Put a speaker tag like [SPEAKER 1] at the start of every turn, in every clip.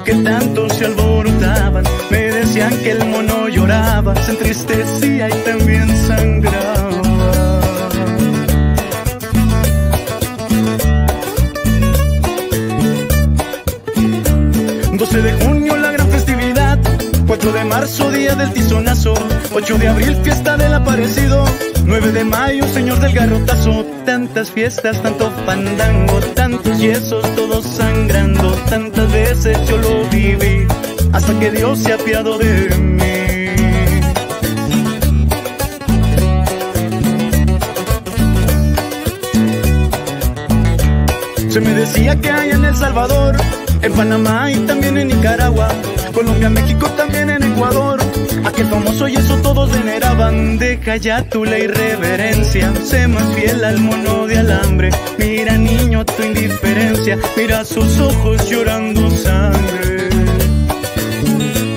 [SPEAKER 1] porque tanto se alborotaban. Me decían que el mono lloraba, se entristecía y también sangraba. 4 de marzo día del tizonazo, 8 de abril fiesta del aparecido, 9 de mayo señor del garrotazo, tantas fiestas, tanto fandango, tantos yesos, todos sangrando, tantas veces yo lo viví, hasta que Dios se apiado de mí. Se me decía que hay en El Salvador, en Panamá y también en Nicaragua, Colombia, México, también en Ecuador. Aquel famoso y eso todos veneraban. Deja ya tu la irreverencia, sé más fiel al mono de alambre. Mira niño tu indiferencia, mira sus ojos llorando sangre.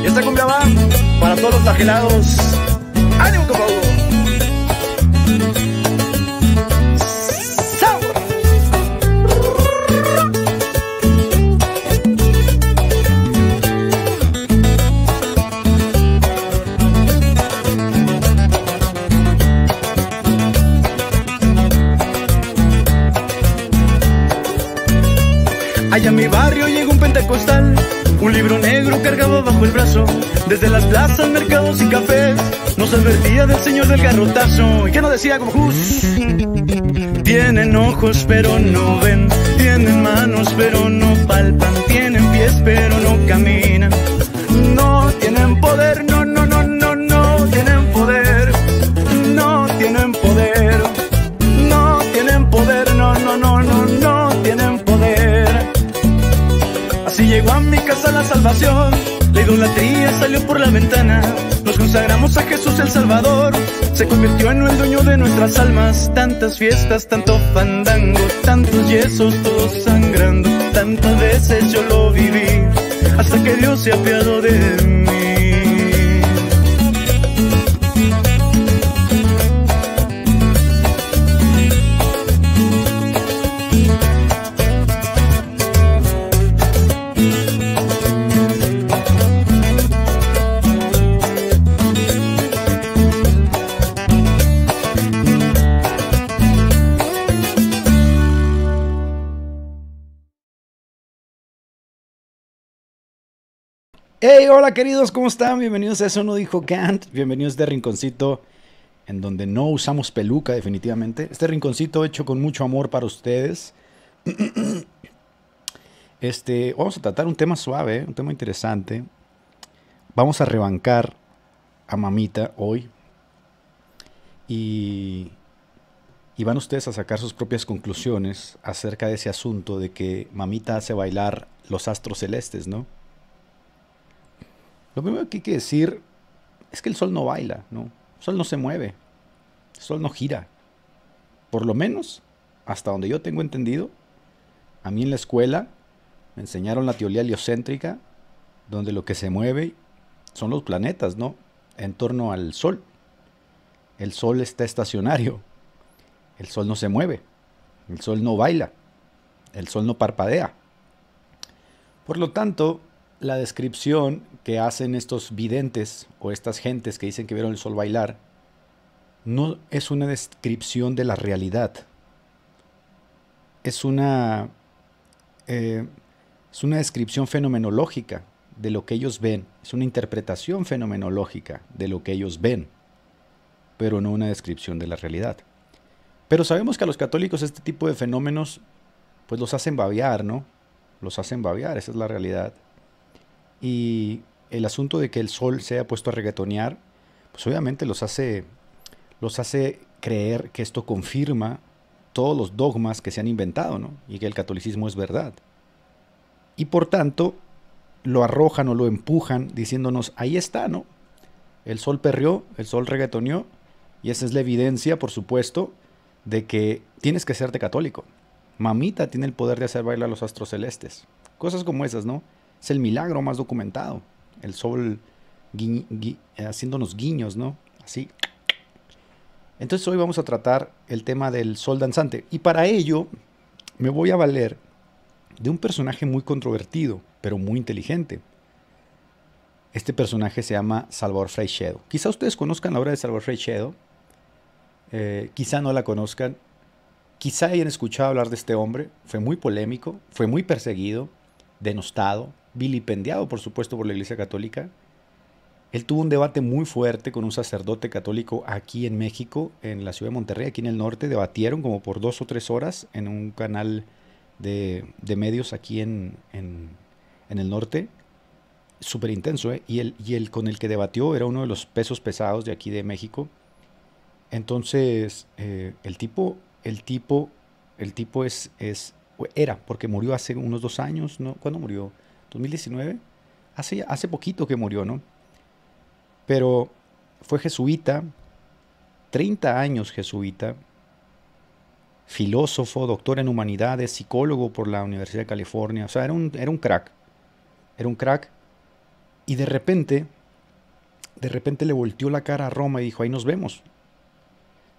[SPEAKER 1] Y esta cumbia va para todos los flagelados. ¡Ánimo! Desde las plazas, mercados y cafés, nos advertía del señor del garrotazo. ¿Y qué nos decía como Jus? Tienen ojos pero no ven, tienen manos pero no palpan, tienen pies pero no caminan. No tienen poder, no, no, no, no, no tienen poder, no tienen poder, no tienen poder, no, no, no, no, no tienen poder. Así llegó a mi casa la salvación, idolatría salió por la ventana. Nos consagramos a Jesús el Salvador, se convirtió en el dueño de nuestras almas. Tantas fiestas, tanto fandango, tantos yesos, todos sangrando. Tantas veces yo lo viví, hasta que Dios se apiadó de mí.
[SPEAKER 2] Hey, hola queridos, ¿cómo están? Bienvenidos a Eso No Dijo Kant. Bienvenidos a este rinconcito en donde no usamos peluca, definitivamente. Este rinconcito hecho con mucho amor para ustedes. Este, vamos a tratar un tema suave, un tema interesante. Vamos a rebancar a mamita hoy. Y, y van ustedes a sacar sus propias conclusiones acerca de ese asunto de que mamita hace bailar los astros celestes, ¿no? Lo primero que hay que decir es que el sol no baila, ¿no? El sol no se mueve, el sol no gira. Por lo menos, hasta donde yo tengo entendido, a mí en la escuela me enseñaron la teoría heliocéntrica, donde lo que se mueve son los planetas, ¿no? En torno al sol. El sol está estacionario, el sol no se mueve, el sol no baila, el sol no parpadea. Por lo tanto, la descripción que hacen estos videntes o estas gentes que dicen que vieron el sol bailar no es una descripción de la realidad. Es una, eh, es una descripción fenomenológica de lo que ellos ven. Es una interpretación fenomenológica de lo que ellos ven, pero no una descripción de la realidad. Pero sabemos que a los católicos este tipo de fenómenos pues los hacen babear, ¿no? Los hacen babear, esa es la realidad. Y el asunto de que el sol se haya puesto a reggaetonear, pues obviamente los hace, los hace creer que esto confirma todos los dogmas que se han inventado, ¿no? Y que el catolicismo es verdad. Y por tanto, lo arrojan o lo empujan diciéndonos, ahí está, ¿no? El sol perrió, el sol reggaetoneó, y esa es la evidencia, por supuesto, de que tienes que serte católico. Mamita tiene el poder de hacer bailar los astros celestes. Cosas como esas, ¿no? Es el milagro más documentado. El sol haciéndonos guiños, ¿no? Así. Entonces hoy vamos a tratar el tema del sol danzante. Y para ello me voy a valer de un personaje muy controvertido, pero muy inteligente. Este personaje se llama Salvador Freixedo. Quizá ustedes conozcan la obra de Salvador Freixedo, eh, quizá no la conozcan, quizá hayan escuchado hablar de este hombre. Fue muy polémico, fue muy perseguido, denostado, vilipendiado, por supuesto, por la Iglesia Católica. Él tuvo un debate muy fuerte con un sacerdote católico aquí en México, en la ciudad de Monterrey, aquí en el norte. Debatieron como por dos o tres horas en un canal de, medios aquí en, el norte. Súper intenso, ¿eh? Y el, y el con el que debatió era uno de los pesos pesados de aquí de México. Entonces, eh, el tipo, el tipo, el tipo es, es, era, porque murió hace unos dos años, ¿no? ¿Cuándo murió? ¿2019? Hace, hace poquito que murió, ¿no? Pero fue jesuita, 30 años jesuita, filósofo, doctor en humanidades, psicólogo por la Universidad de California. O sea, era un, era un crack. Era un crack. Y de repente, de repente le volteó la cara a Roma y dijo, ahí nos vemos.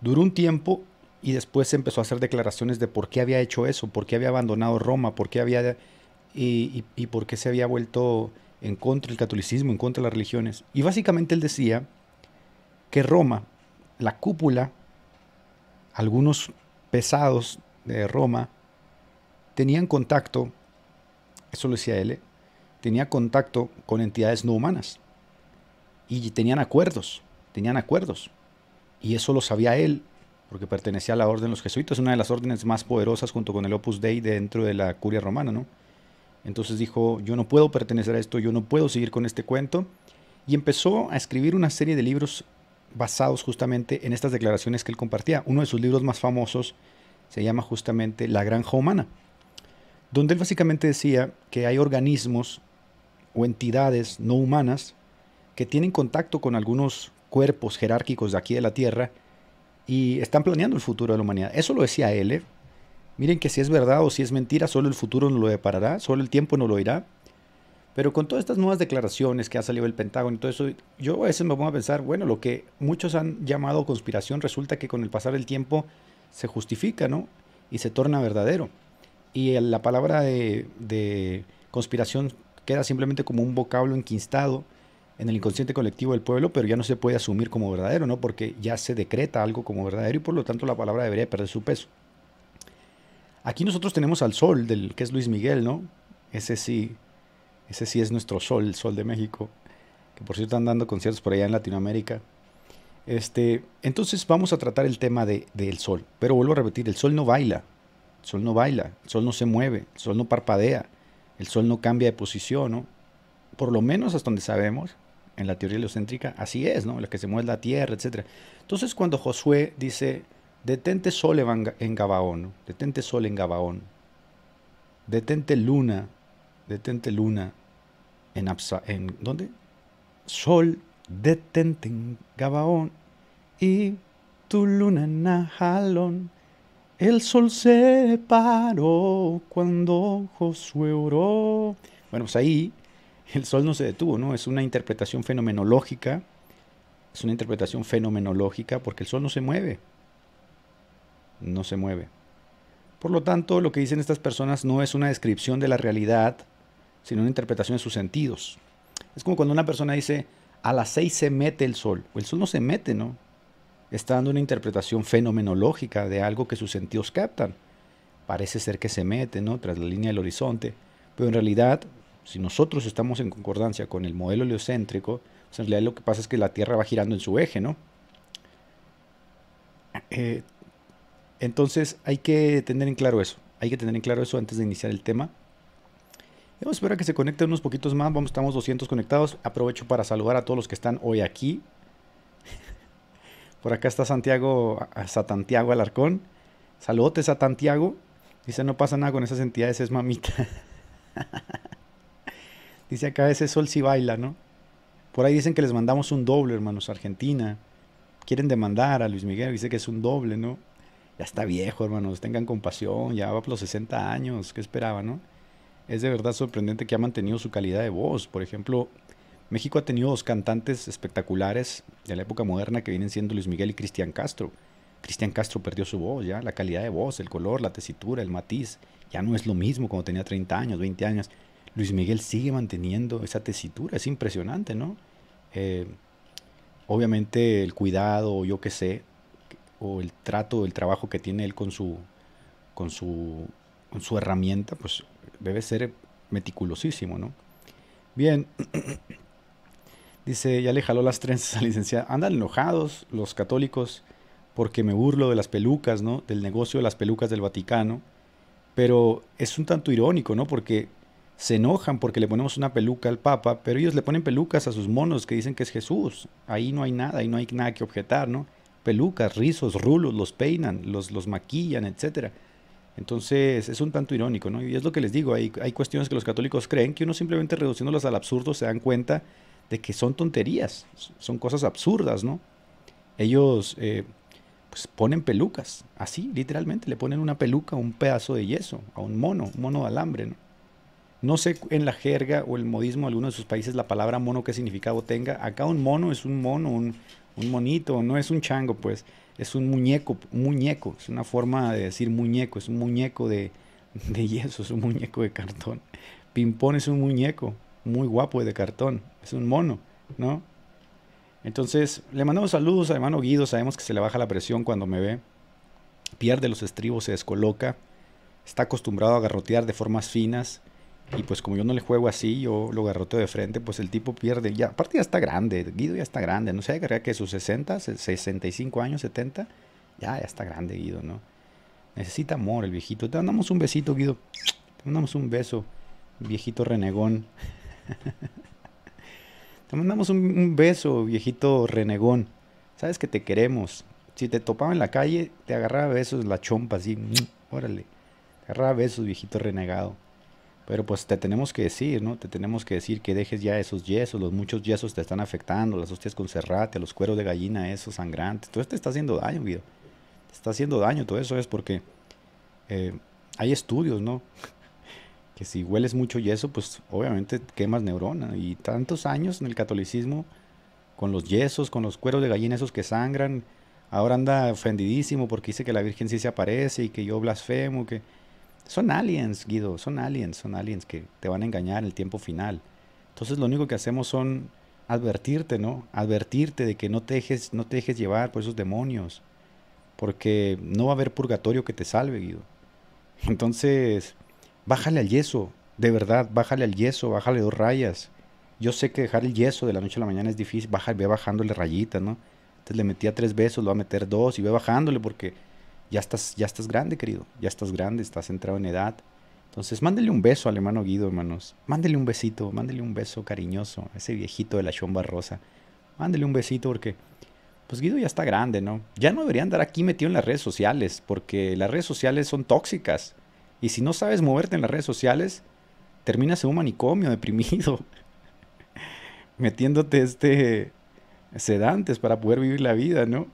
[SPEAKER 2] Duró un tiempo y después empezó a hacer declaraciones de por qué había hecho eso, por qué había abandonado Roma, por qué había... y, y por qué se había vuelto en contra del catolicismo, en contra de las religiones. Y básicamente él decía que Roma, la cúpula, algunos pesados de Roma, tenían contacto, eso lo decía él, ¿eh? tenía contacto con entidades no humanas. Y tenían acuerdos, tenían acuerdos. Y eso lo sabía él, porque pertenecía a la orden de los jesuitas, una de las órdenes más poderosas junto con el Opus Dei dentro de la curia romana, ¿no? Entonces dijo, yo no puedo pertenecer a esto, yo no puedo seguir con este cuento. Y empezó a escribir una serie de libros basados justamente en estas declaraciones que él compartía. Uno de sus libros más famosos se llama justamente La Granja Humana, donde él básicamente decía que hay organismos o entidades no humanas que tienen contacto con algunos cuerpos jerárquicos de aquí de la Tierra y están planeando el futuro de la humanidad. Eso lo decía él, ¿eh? Miren que si es verdad o si es mentira, solo el futuro nos lo deparará, solo el tiempo nos lo dirá. Pero con todas estas nuevas declaraciones que ha salido el Pentágono y todo eso, yo a veces me pongo a pensar, bueno, lo que muchos han llamado conspiración resulta que con el pasar del tiempo se justifica, ¿no? Y se torna verdadero. Y la palabra de, de conspiración queda simplemente como un vocablo enquistado en el inconsciente colectivo del pueblo, pero ya no se puede asumir como verdadero, ¿no? Porque ya se decreta algo como verdadero y por lo tanto la palabra debería perder su peso. Aquí nosotros tenemos al sol, del que es Luis Miguel, ¿no? Ese sí, ese sí es nuestro sol, el sol de México, que por cierto están dando conciertos por allá en Latinoamérica. Este, entonces vamos a tratar el tema de, del sol, pero vuelvo a repetir, el sol no baila, el sol no baila, el sol no se mueve, el sol no parpadea, el sol no cambia de posición, ¿no? Por lo menos hasta donde sabemos, en la teoría heliocéntrica, así es, ¿no? La que se mueve la Tierra, etc. Entonces cuando Josué dice, Detente sol en Gabaón, detente sol en Gabaón. Detente luna, detente luna en Absa, en ¿dónde? Sol, detente en Gabaón y tu luna en Najalón. El sol se paró cuando Josué oró. Bueno, pues ahí el sol no se detuvo, ¿no? Es una interpretación fenomenológica. Es una interpretación fenomenológica porque el sol no se mueve no se mueve. Por lo tanto, lo que dicen estas personas no es una descripción de la realidad, sino una interpretación de sus sentidos. Es como cuando una persona dice, a las seis se mete el sol. O el sol no se mete, ¿no? Está dando una interpretación fenomenológica de algo que sus sentidos captan. Parece ser que se mete, ¿no? Tras la línea del horizonte. Pero en realidad, si nosotros estamos en concordancia con el modelo heliocéntrico, pues en realidad lo que pasa es que la Tierra va girando en su eje, ¿no? Eh, entonces hay que tener en claro eso. Hay que tener en claro eso antes de iniciar el tema. Vamos a esperar a que se conecten unos poquitos más. Vamos, estamos 200 conectados. Aprovecho para saludar a todos los que están hoy aquí. Por acá está Santiago, Santiago Alarcón. Saludos a Santiago. Dice, no pasa nada con esas entidades, es mamita. Dice acá, ese sol si baila, ¿no? Por ahí dicen que les mandamos un doble, hermanos, Argentina. Quieren demandar a Luis Miguel, dice que es un doble, ¿no? Ya está viejo, hermanos, tengan compasión, ya va por los 60 años, ¿qué esperaba, no? Es de verdad sorprendente que ha mantenido su calidad de voz. Por ejemplo, México ha tenido dos cantantes espectaculares de la época moderna que vienen siendo Luis Miguel y Cristian Castro. Cristian Castro perdió su voz, ya, la calidad de voz, el color, la tesitura, el matiz, ya no es lo mismo cuando tenía 30 años, 20 años. Luis Miguel sigue manteniendo esa tesitura, es impresionante, ¿no? Eh, obviamente el cuidado, yo qué sé, o el trato, el trabajo que tiene él con su, con su, con su herramienta, pues debe ser meticulosísimo, ¿no? Bien, dice, ya le jaló las trenzas a la licenciada. Andan enojados los católicos porque me burlo de las pelucas, ¿no? Del negocio de las pelucas del Vaticano. Pero es un tanto irónico, ¿no? Porque se enojan porque le ponemos una peluca al Papa, pero ellos le ponen pelucas a sus monos que dicen que es Jesús. Ahí no hay nada, ahí no hay nada que objetar, ¿no? Pelucas, rizos, rulos, los peinan, los, los maquillan, etc. Entonces es un tanto irónico, ¿no? Y es lo que les digo, hay, hay cuestiones que los católicos creen que uno simplemente reduciéndolas al absurdo se dan cuenta de que son tonterías, son cosas absurdas, ¿no? Ellos eh, pues ponen pelucas, así, literalmente, le ponen una peluca, un pedazo de yeso, a un mono, un mono de alambre, ¿no? No sé en la jerga o el modismo de alguno de sus países la palabra mono qué significado tenga. Acá un mono es un mono, un, monito, no es un chango, pues es un muñeco, un muñeco, es una forma de decir muñeco, es un muñeco de, de yeso, es un muñeco de cartón. Pimpón es un muñeco muy guapo de cartón, es un mono, ¿no? Entonces, le mandamos saludos a hermano Guido, sabemos que se le baja la presión cuando me ve, pierde los estribos, se descoloca, está acostumbrado a garrotear de formas finas, y pues como yo no le juego así, yo lo garroteo de frente, pues el tipo pierde. Ya, aparte ya está grande, Guido ya está grande. No sé, creo que sus 60, 65 años, 70, ya, ya está grande Guido, ¿no? Necesita amor el viejito. Te mandamos un besito, Guido. Te mandamos un beso, viejito renegón. te mandamos un, beso, viejito renegón. Sabes que te queremos. Si te topaba en la calle, te agarraba besos la chompa así. Órale. Te agarraba besos, viejito renegado. Pero pues te tenemos que decir, ¿no? Te tenemos que decir que dejes ya esos yesos, los muchos yesos te están afectando, las hostias con serrate, los cueros de gallina, esos sangrantes, todo esto te está haciendo daño, Guido. Te está haciendo daño, todo eso es porque eh, hay estudios, ¿no? que si hueles mucho yeso, pues obviamente quemas neurona. Y tantos años en el catolicismo, con los yesos, con los cueros de gallina esos que sangran, ahora anda ofendidísimo porque dice que la Virgen sí se aparece y que yo blasfemo, que son aliens, Guido, son aliens, son aliens que te van a engañar en el tiempo final. Entonces lo único que hacemos son advertirte, ¿no? Advertirte de que no te dejes, no te dejes llevar por esos demonios. Porque no va a haber purgatorio que te salve, Guido. Entonces, bájale al yeso, de verdad, bájale al yeso, bájale dos rayas. Yo sé que dejar el yeso de la noche a la mañana es difícil, baja, ve bajándole rayitas, ¿no? Entonces le metía tres besos, lo va a meter dos y ve bajándole porque ya estás, ya estás grande, querido, ya estás grande, estás entrado en edad. Entonces, mándele un beso al hermano Guido, hermanos. Mándele un besito, mándele un beso cariñoso a ese viejito de la chomba rosa. Mándele un besito porque, pues Guido ya está grande, ¿no? Ya no debería andar aquí metido en las redes sociales, porque las redes sociales son tóxicas. Y si no sabes moverte en las redes sociales, terminas en un manicomio deprimido, metiéndote este sedantes para poder vivir la vida, ¿no?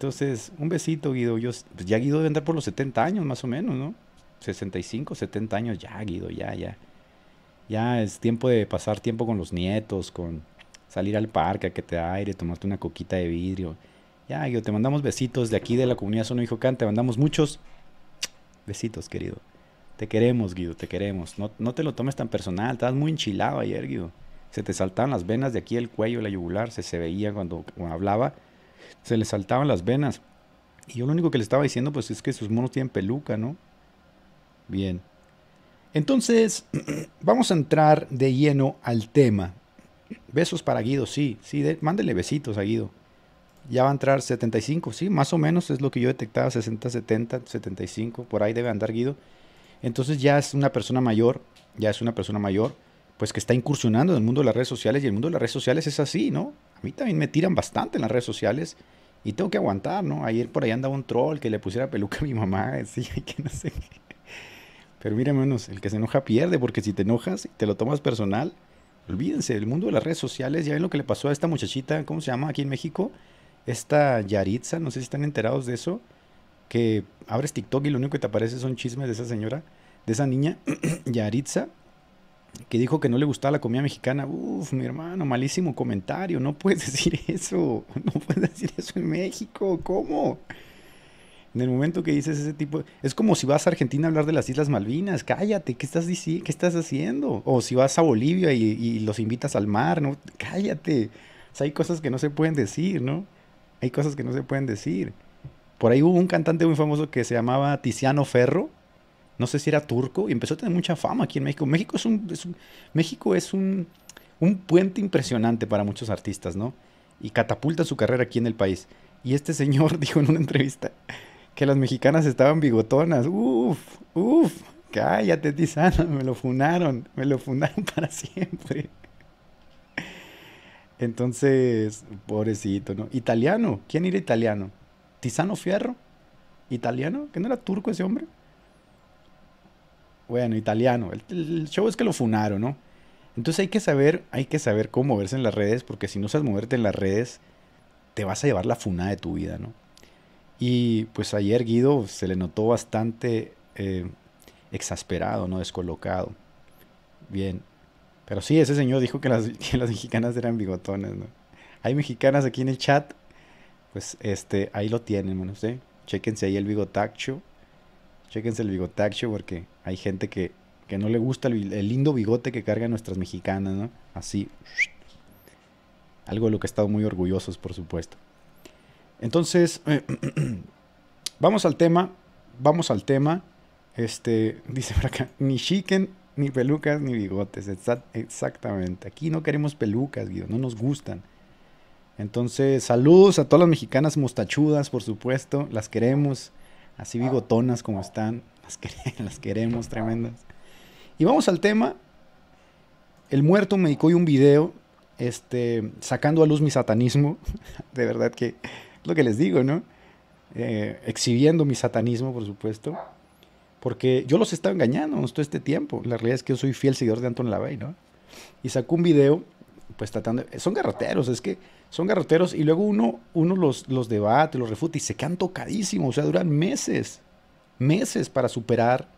[SPEAKER 2] Entonces, un besito, Guido. Yo, pues ya Guido debe andar por los 70 años, más o menos, ¿no? 65, 70 años, ya, Guido, ya, ya. Ya es tiempo de pasar tiempo con los nietos, con salir al parque a que te aire, tomarte una coquita de vidrio. Ya, Guido, te mandamos besitos de aquí de la comunidad Sono Hijo Can, te mandamos muchos besitos, querido. Te queremos, Guido, te queremos. No, no te lo tomes tan personal, estabas muy enchilado ayer, Guido. Se te saltaban las venas de aquí el cuello, la yugular, se, se veía cuando, cuando hablaba se le saltaban las venas. Y yo lo único que le estaba diciendo pues es que sus monos tienen peluca, ¿no? Bien. Entonces, vamos a entrar de lleno al tema. Besos para Guido, sí, sí, mándele besitos a Guido. Ya va a entrar 75, sí, más o menos es lo que yo detectaba, 60, 70, 75, por ahí debe andar Guido. Entonces ya es una persona mayor, ya es una persona mayor, pues que está incursionando en el mundo de las redes sociales y el mundo de las redes sociales es así, ¿no? A mí también me tiran bastante en las redes sociales y tengo que aguantar, ¿no? Ayer por ahí andaba un troll que le pusiera peluca a mi mamá, sí, que no sé. Pero mira, menos, el que se enoja pierde, porque si te enojas y te lo tomas personal, olvídense, el mundo de las redes sociales, ya ven lo que le pasó a esta muchachita, ¿cómo se llama aquí en México? Esta Yaritza, no sé si están enterados de eso, que abres TikTok y lo único que te aparece son chismes de esa señora, de esa niña, Yaritza, que dijo que no le gustaba la comida mexicana. Uf, mi hermano, malísimo comentario. No puedes decir eso. No puedes decir eso en México. ¿Cómo? En el momento que dices ese tipo, es como si vas a Argentina a hablar de las Islas Malvinas, cállate, ¿qué estás? ¿Qué estás haciendo? O si vas a Bolivia y, los invitas al mar, ¿no? Cállate. Hay cosas que no se pueden decir, ¿no? Hay cosas que no se pueden decir. Por ahí hubo un cantante muy famoso que se llamaba Tiziano Ferro, no sé si era turco, y empezó a tener mucha fama aquí en México. México es un, México es un, un puente impresionante para muchos artistas, ¿no? Y catapulta su carrera aquí en el país. Y este señor dijo en una entrevista que las mexicanas estaban bigotonas. Uf, uf, cállate, Tizano, me lo funaron, me lo fundaron para siempre. Entonces, pobrecito, ¿no? Italiano, ¿quién era italiano? ¿Tizano Fierro? ¿Italiano? ¿Que no era turco ese hombre? Bueno, italiano. El, show es que lo funaron, ¿no? Entonces hay que saber, hay que saber cómo moverse en las redes, porque si no sabes moverte en las redes, te vas a llevar la funada de tu vida, ¿no? Y pues ayer Guido se le notó bastante eh, exasperado, ¿no? Descolocado. Bien. Pero sí, ese señor dijo que las, las mexicanas eran bigotones, ¿no? Hay mexicanas aquí en el chat. Pues este, ahí lo tienen, bueno, ¿sí? Chéquense ahí el bigotacho. Chéquense el bigotacho porque hay gente que, que no le gusta el, lindo bigote que cargan nuestras mexicanas, ¿no? Así. Algo de lo que he estado muy orgullosos, por supuesto. Entonces, vamos al tema, vamos al tema. Este, dice por acá, ni chicken, ni pelucas, ni bigotes. exactamente. Aquí no queremos pelucas, Guido, no nos gustan. Entonces, saludos a todas las mexicanas mostachudas, por supuesto. Las queremos, así bigotonas como están. Las, queremos, tremendas. Y vamos al tema. El muerto me dedicó un video este, sacando a luz mi satanismo. De verdad que lo que les digo, ¿no? Eh, exhibiendo mi satanismo, por supuesto, porque yo los estaba engañando todo este tiempo. La realidad es que yo soy fiel seguidor de Anton LaVey, ¿no? Y sacó un video, pues tratando, son garroteros, es que son garroteros y luego uno, uno los, los debate, los refuta y se quedan tocadísimos, o sea, duran meses, meses para superar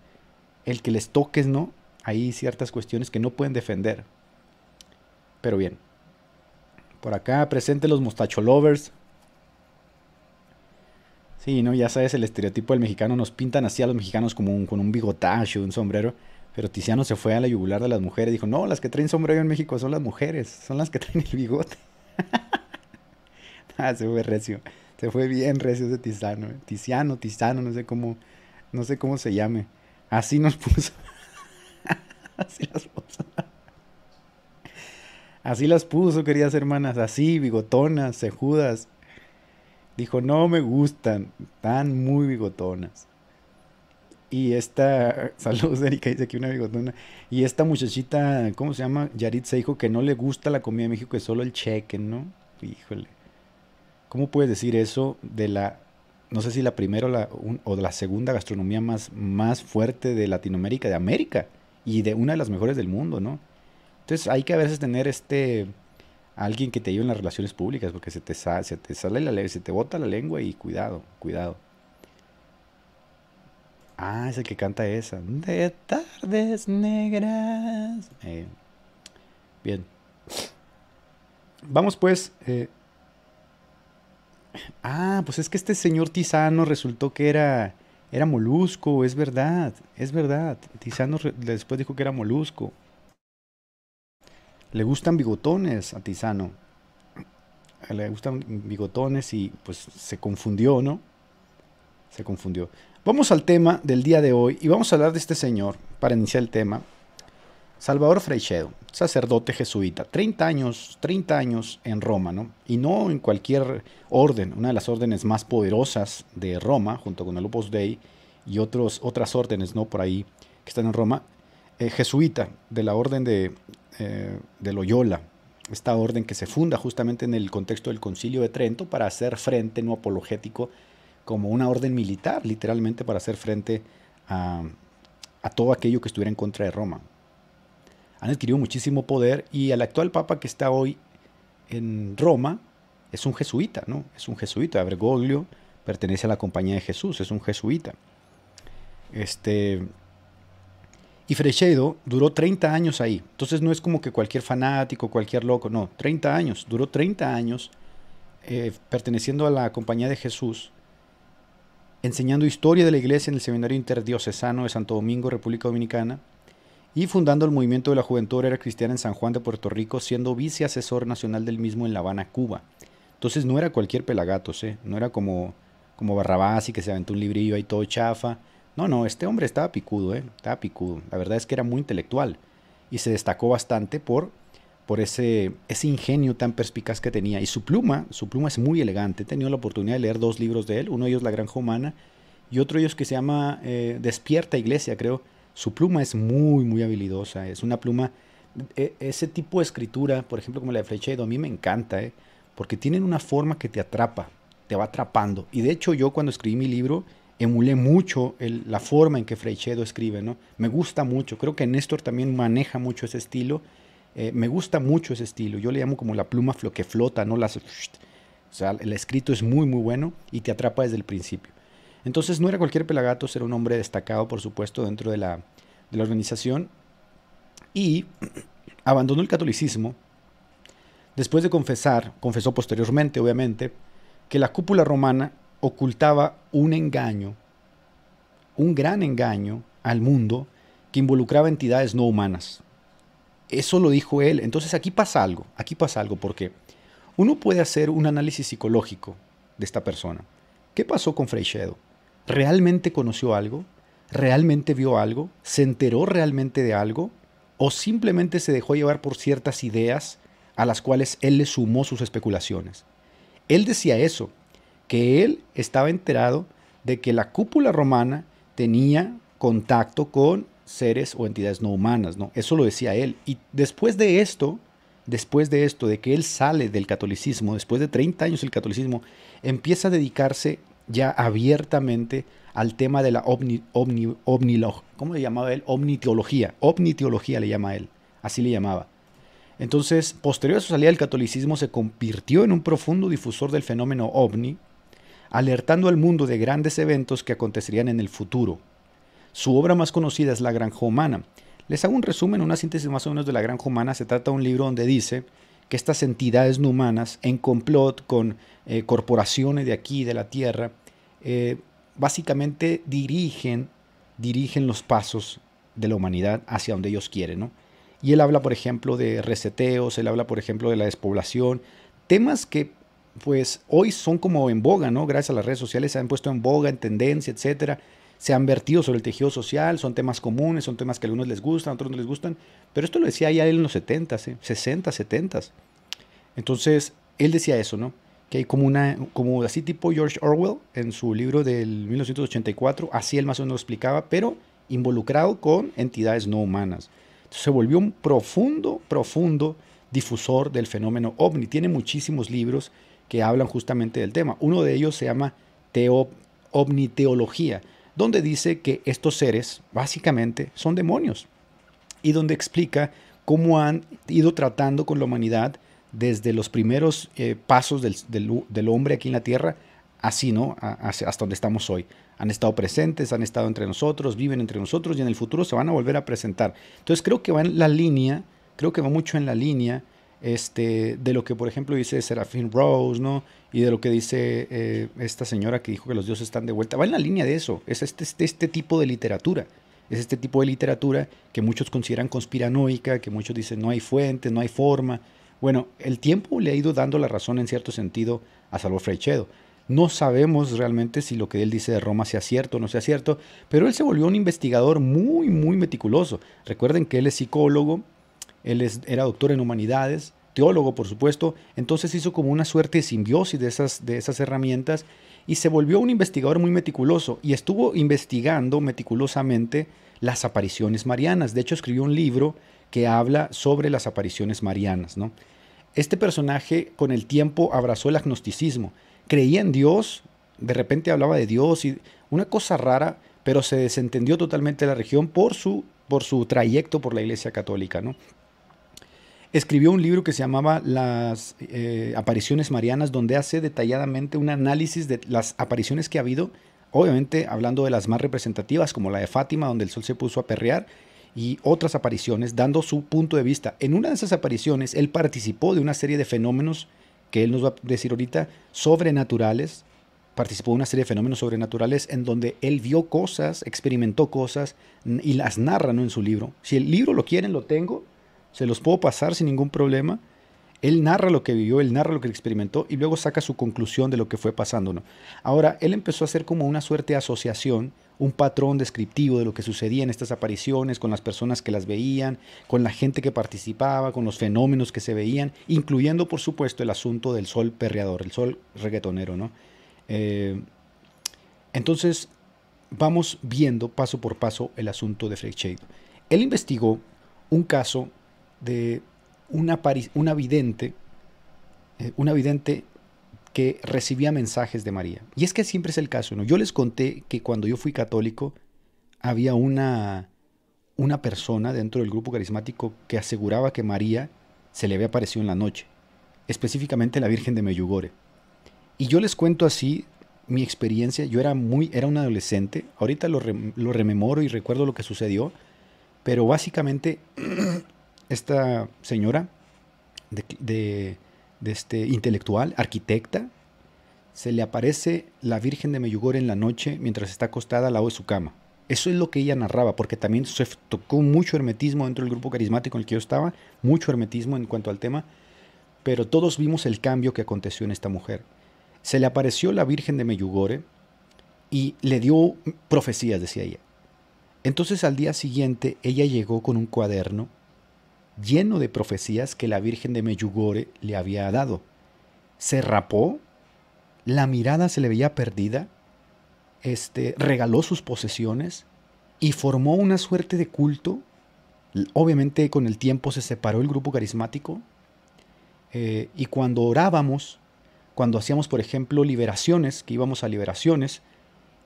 [SPEAKER 2] el que les toques, ¿no? Hay ciertas cuestiones que no pueden defender. Pero bien, por acá presente los mostacho lovers, Sí, ¿no? Ya sabes, el estereotipo del mexicano nos pintan así a los mexicanos como un, con un bigotacho, un sombrero. Pero Tiziano se fue a la yugular de las mujeres. Dijo, no, las que traen sombrero en México son las mujeres, son las que traen el bigote. ah, se fue recio. Se fue bien recio ese Tiziano. ¿eh? Tiziano, Tiziano, no sé cómo, no sé cómo se llame. Así nos puso. así las puso. así las puso, queridas hermanas. Así, bigotonas, cejudas. Dijo, no me gustan, están muy bigotonas. Y esta, saludos Erika, dice aquí una bigotona. Y esta muchachita, ¿cómo se llama? Yaritza dijo que no le gusta la comida de México, que solo el cheque, ¿no? Híjole. ¿Cómo puedes decir eso de la, no sé si la primera o la, la segunda gastronomía más, más fuerte de Latinoamérica, de América? Y de una de las mejores del mundo, ¿no? Entonces hay que a veces tener este, alguien que te ayude en las relaciones públicas, porque se te, se te sale la se te bota la lengua y cuidado, cuidado. Ah, es el que canta esa. De tardes negras. Eh, bien. Vamos pues. Eh. Ah, pues es que este señor Tizano resultó que era, era molusco, es verdad, es verdad. Tizano después dijo que era molusco. Le gustan bigotones a Tizano. Le gustan bigotones y pues se confundió, ¿no? Se confundió. Vamos al tema del día de hoy y vamos a hablar de este señor para iniciar el tema. Salvador Freixedo, sacerdote jesuita, 30 años, 30 años en Roma, ¿no? Y no en cualquier orden, una de las órdenes más poderosas de Roma, junto con el Opus Dei y otros, otras órdenes, ¿no? Por ahí que están en Roma, eh, jesuita de la orden de eh, de Loyola, esta orden que se funda justamente en el contexto del concilio de Trento para hacer frente no apologético como una orden militar, literalmente para hacer frente a, todo aquello que estuviera en contra de Roma. Han adquirido muchísimo poder y el actual papa que está hoy en Roma es un jesuita, ¿no? Es un jesuita. Bergoglio pertenece a la Compañía de Jesús, es un jesuita. Este, Y Freixedo duró 30 años ahí. Entonces no es como que cualquier fanático, cualquier loco, no, 30 años. Duró 30 años eh, perteneciendo a la Compañía de Jesús, enseñando historia de la iglesia en el Seminario Interdiocesano de Santo Domingo, República Dominicana, y fundando el movimiento de la Juventud Obrera Cristiana en San Juan de Puerto Rico, siendo viceasesor nacional del mismo en La Habana, Cuba. Entonces no era cualquier pelagatos, ¿eh? no era como, como Barrabás y que se aventó un librillo ahí todo chafa. No, no, este hombre estaba picudo, ¿eh? estaba picudo. La verdad es que era muy intelectual y se destacó bastante por, ese ingenio tan perspicaz que tenía. Y su pluma, su pluma es muy elegante. He tenido la oportunidad de leer dos libros de él, uno de ellos La Granja Humana y otro de ellos que se llama eh, Despierta Iglesia, creo su pluma es muy, muy habilidosa. Es una pluma, e, ese tipo de escritura, por ejemplo, como la de Flechedo, a mí me encanta, ¿eh? porque tienen una forma que te atrapa, te va atrapando. Y de hecho yo cuando escribí mi libro emulé mucho la forma en que Freichedo escribe, ¿no? Me gusta mucho, creo que Néstor también maneja mucho ese estilo. Eh, me gusta mucho ese estilo, yo le llamo como la pluma que flota, ¿no? Las, o sea, el escrito es muy, muy bueno y te atrapa desde el principio. Entonces no era cualquier pelagato, era un hombre destacado, por supuesto, dentro de la, de la organización. Y abandonó el catolicismo después de confesar, confesó posteriormente, obviamente, que la cúpula romana ocultaba un engaño, un gran engaño al mundo que involucraba entidades no humanas. Eso lo dijo él. Entonces aquí pasa algo, aquí pasa algo, porque uno puede hacer un análisis psicológico de esta persona. ¿Qué pasó con Freixedo? ¿Realmente conoció algo? ¿Realmente vio algo? ¿Se enteró realmente de algo? ¿O simplemente se dejó llevar por ciertas ideas a las cuales él le sumó sus especulaciones? Él decía eso, que él estaba enterado de que la cúpula romana tenía contacto con seres o entidades no humanas, ¿no? Eso lo decía él. Y después de esto, después de esto, de que él sale del catolicismo, después de 30 años del catolicismo, empieza a dedicarse ya abiertamente al tema de la omni, omni, ¿cómo le llamaba él? Omniteología. Omniteología le llama él. Así le llamaba. Entonces, posterior a su salida del catolicismo, se convirtió en un profundo difusor del fenómeno ovni, alertando al mundo de grandes eventos que acontecerían en el futuro. Su obra más conocida es La Granja Humana. Les hago un resumen, una síntesis más o menos de La Granja Humana. Se trata de un libro donde dice que estas entidades no humanas, en complot con eh, corporaciones de aquí, de la Tierra, eh, básicamente dirigen, dirigen los pasos de la humanidad hacia donde ellos quieren. ¿no? Y él habla, por ejemplo, de reseteos, él habla, por ejemplo, de la despoblación, temas que pues hoy son como en boga, ¿no? Gracias a las redes sociales se han puesto en boga, en tendencia, etcétera se han vertido sobre el tejido social, son temas comunes, son temas que a algunos les gustan, a otros no les gustan, pero esto lo decía ya él en los 70, ¿eh? 60, 70. Entonces, él decía eso, ¿no? Que hay como una, como así tipo George Orwell en su libro del 1984, así él más o menos lo explicaba, pero involucrado con entidades no humanas. Entonces se volvió un profundo, profundo difusor del fenómeno ovni. Tiene muchísimos libros que hablan justamente del tema. Uno de ellos se llama Teo, Omniteología donde dice que estos seres básicamente son demonios y donde explica cómo han ido tratando con la humanidad desde los primeros eh, pasos del, hombre aquí en la tierra, así, ¿no? hasta donde estamos hoy. Han estado presentes, han estado entre nosotros, viven entre nosotros y en el futuro se van a volver a presentar. Entonces creo que va en la línea, creo que va mucho en la línea este, de lo que, por ejemplo, dice Serafín Rose, ¿no? Y de lo que dice eh, esta señora que dijo que los dioses están de vuelta. Va en la línea de eso. Es este, este, este, tipo de literatura. Es este tipo de literatura que muchos consideran conspiranoica, que muchos dicen no hay fuentes, no hay forma. Bueno, el tiempo le ha ido dando la razón en cierto sentido a Salvador Freixedo. No sabemos realmente si lo que él dice de Roma sea cierto o no sea cierto, pero él se volvió un investigador muy, muy meticuloso. Recuerden que él es psicólogo, él era doctor en humanidades, teólogo por supuesto, entonces hizo como una suerte de simbiosis de esas, herramientas y se volvió un investigador muy meticuloso y estuvo investigando meticulosamente las apariciones marianas. De hecho, escribió un libro que habla sobre las apariciones marianas. ¿no? Este personaje con el tiempo abrazó el agnosticismo, creía en Dios, de repente hablaba de Dios y una cosa rara, pero se desentendió totalmente de la región por su, por su trayecto por la Iglesia Católica. ¿no? Escribió un libro que se llamaba Las eh, apariciones marianas, donde hace detalladamente un análisis de las apariciones que ha habido, obviamente hablando de las más representativas, como la de Fátima, donde el sol se puso a perrear, y otras apariciones dando su punto de vista. En una de esas apariciones, él participó de una serie de fenómenos que él nos va a decir ahorita, sobrenaturales, participó de una serie de fenómenos sobrenaturales en donde él vio cosas, experimentó cosas y las narra ¿no? en su libro. Si el libro lo quieren, lo tengo, se los puedo pasar sin ningún problema. Él narra lo que vivió, él narra lo que experimentó y luego saca su conclusión de lo que fue pasando. Ahora, él empezó a hacer como una suerte de asociación, un patrón descriptivo de lo que sucedía en estas apariciones, con las personas que las veían, con la gente que participaba, con los fenómenos que se veían, incluyendo, por supuesto, el asunto del sol perreador, el sol reggaetonero. ¿no? Eh, entonces, vamos viendo paso por paso el asunto de Frank Shade. Él investigó un caso de una, una vidente, eh, una vidente que recibía mensajes de María. Y es que siempre es el caso, ¿no? Yo les conté que cuando yo fui católico había una, una persona dentro del grupo carismático que aseguraba que María se le había aparecido en la noche, específicamente la Virgen de Meyugore. Y yo les cuento así mi experiencia, yo era muy era un adolescente, ahorita lo, lo rememoro y recuerdo lo que sucedió, pero básicamente esta señora de, este intelectual, arquitecta, se le aparece la Virgen de Meyugor en la noche mientras está acostada al lado de su cama. Eso es lo que ella narraba, porque también se tocó mucho hermetismo dentro del grupo carismático en el que yo estaba, mucho hermetismo en cuanto al tema, pero todos vimos el cambio que aconteció en esta mujer. Se le apareció la Virgen de Meyugore y le dio profecías, decía ella. Entonces al día siguiente ella llegó con un cuaderno lleno de profecías que la Virgen de Meyugore le había dado. Se rapó, la mirada se le veía perdida, este, regaló sus posesiones y formó una suerte de culto. Obviamente con el tiempo se separó el grupo carismático eh, y cuando orábamos, cuando hacíamos por ejemplo liberaciones, que íbamos a liberaciones,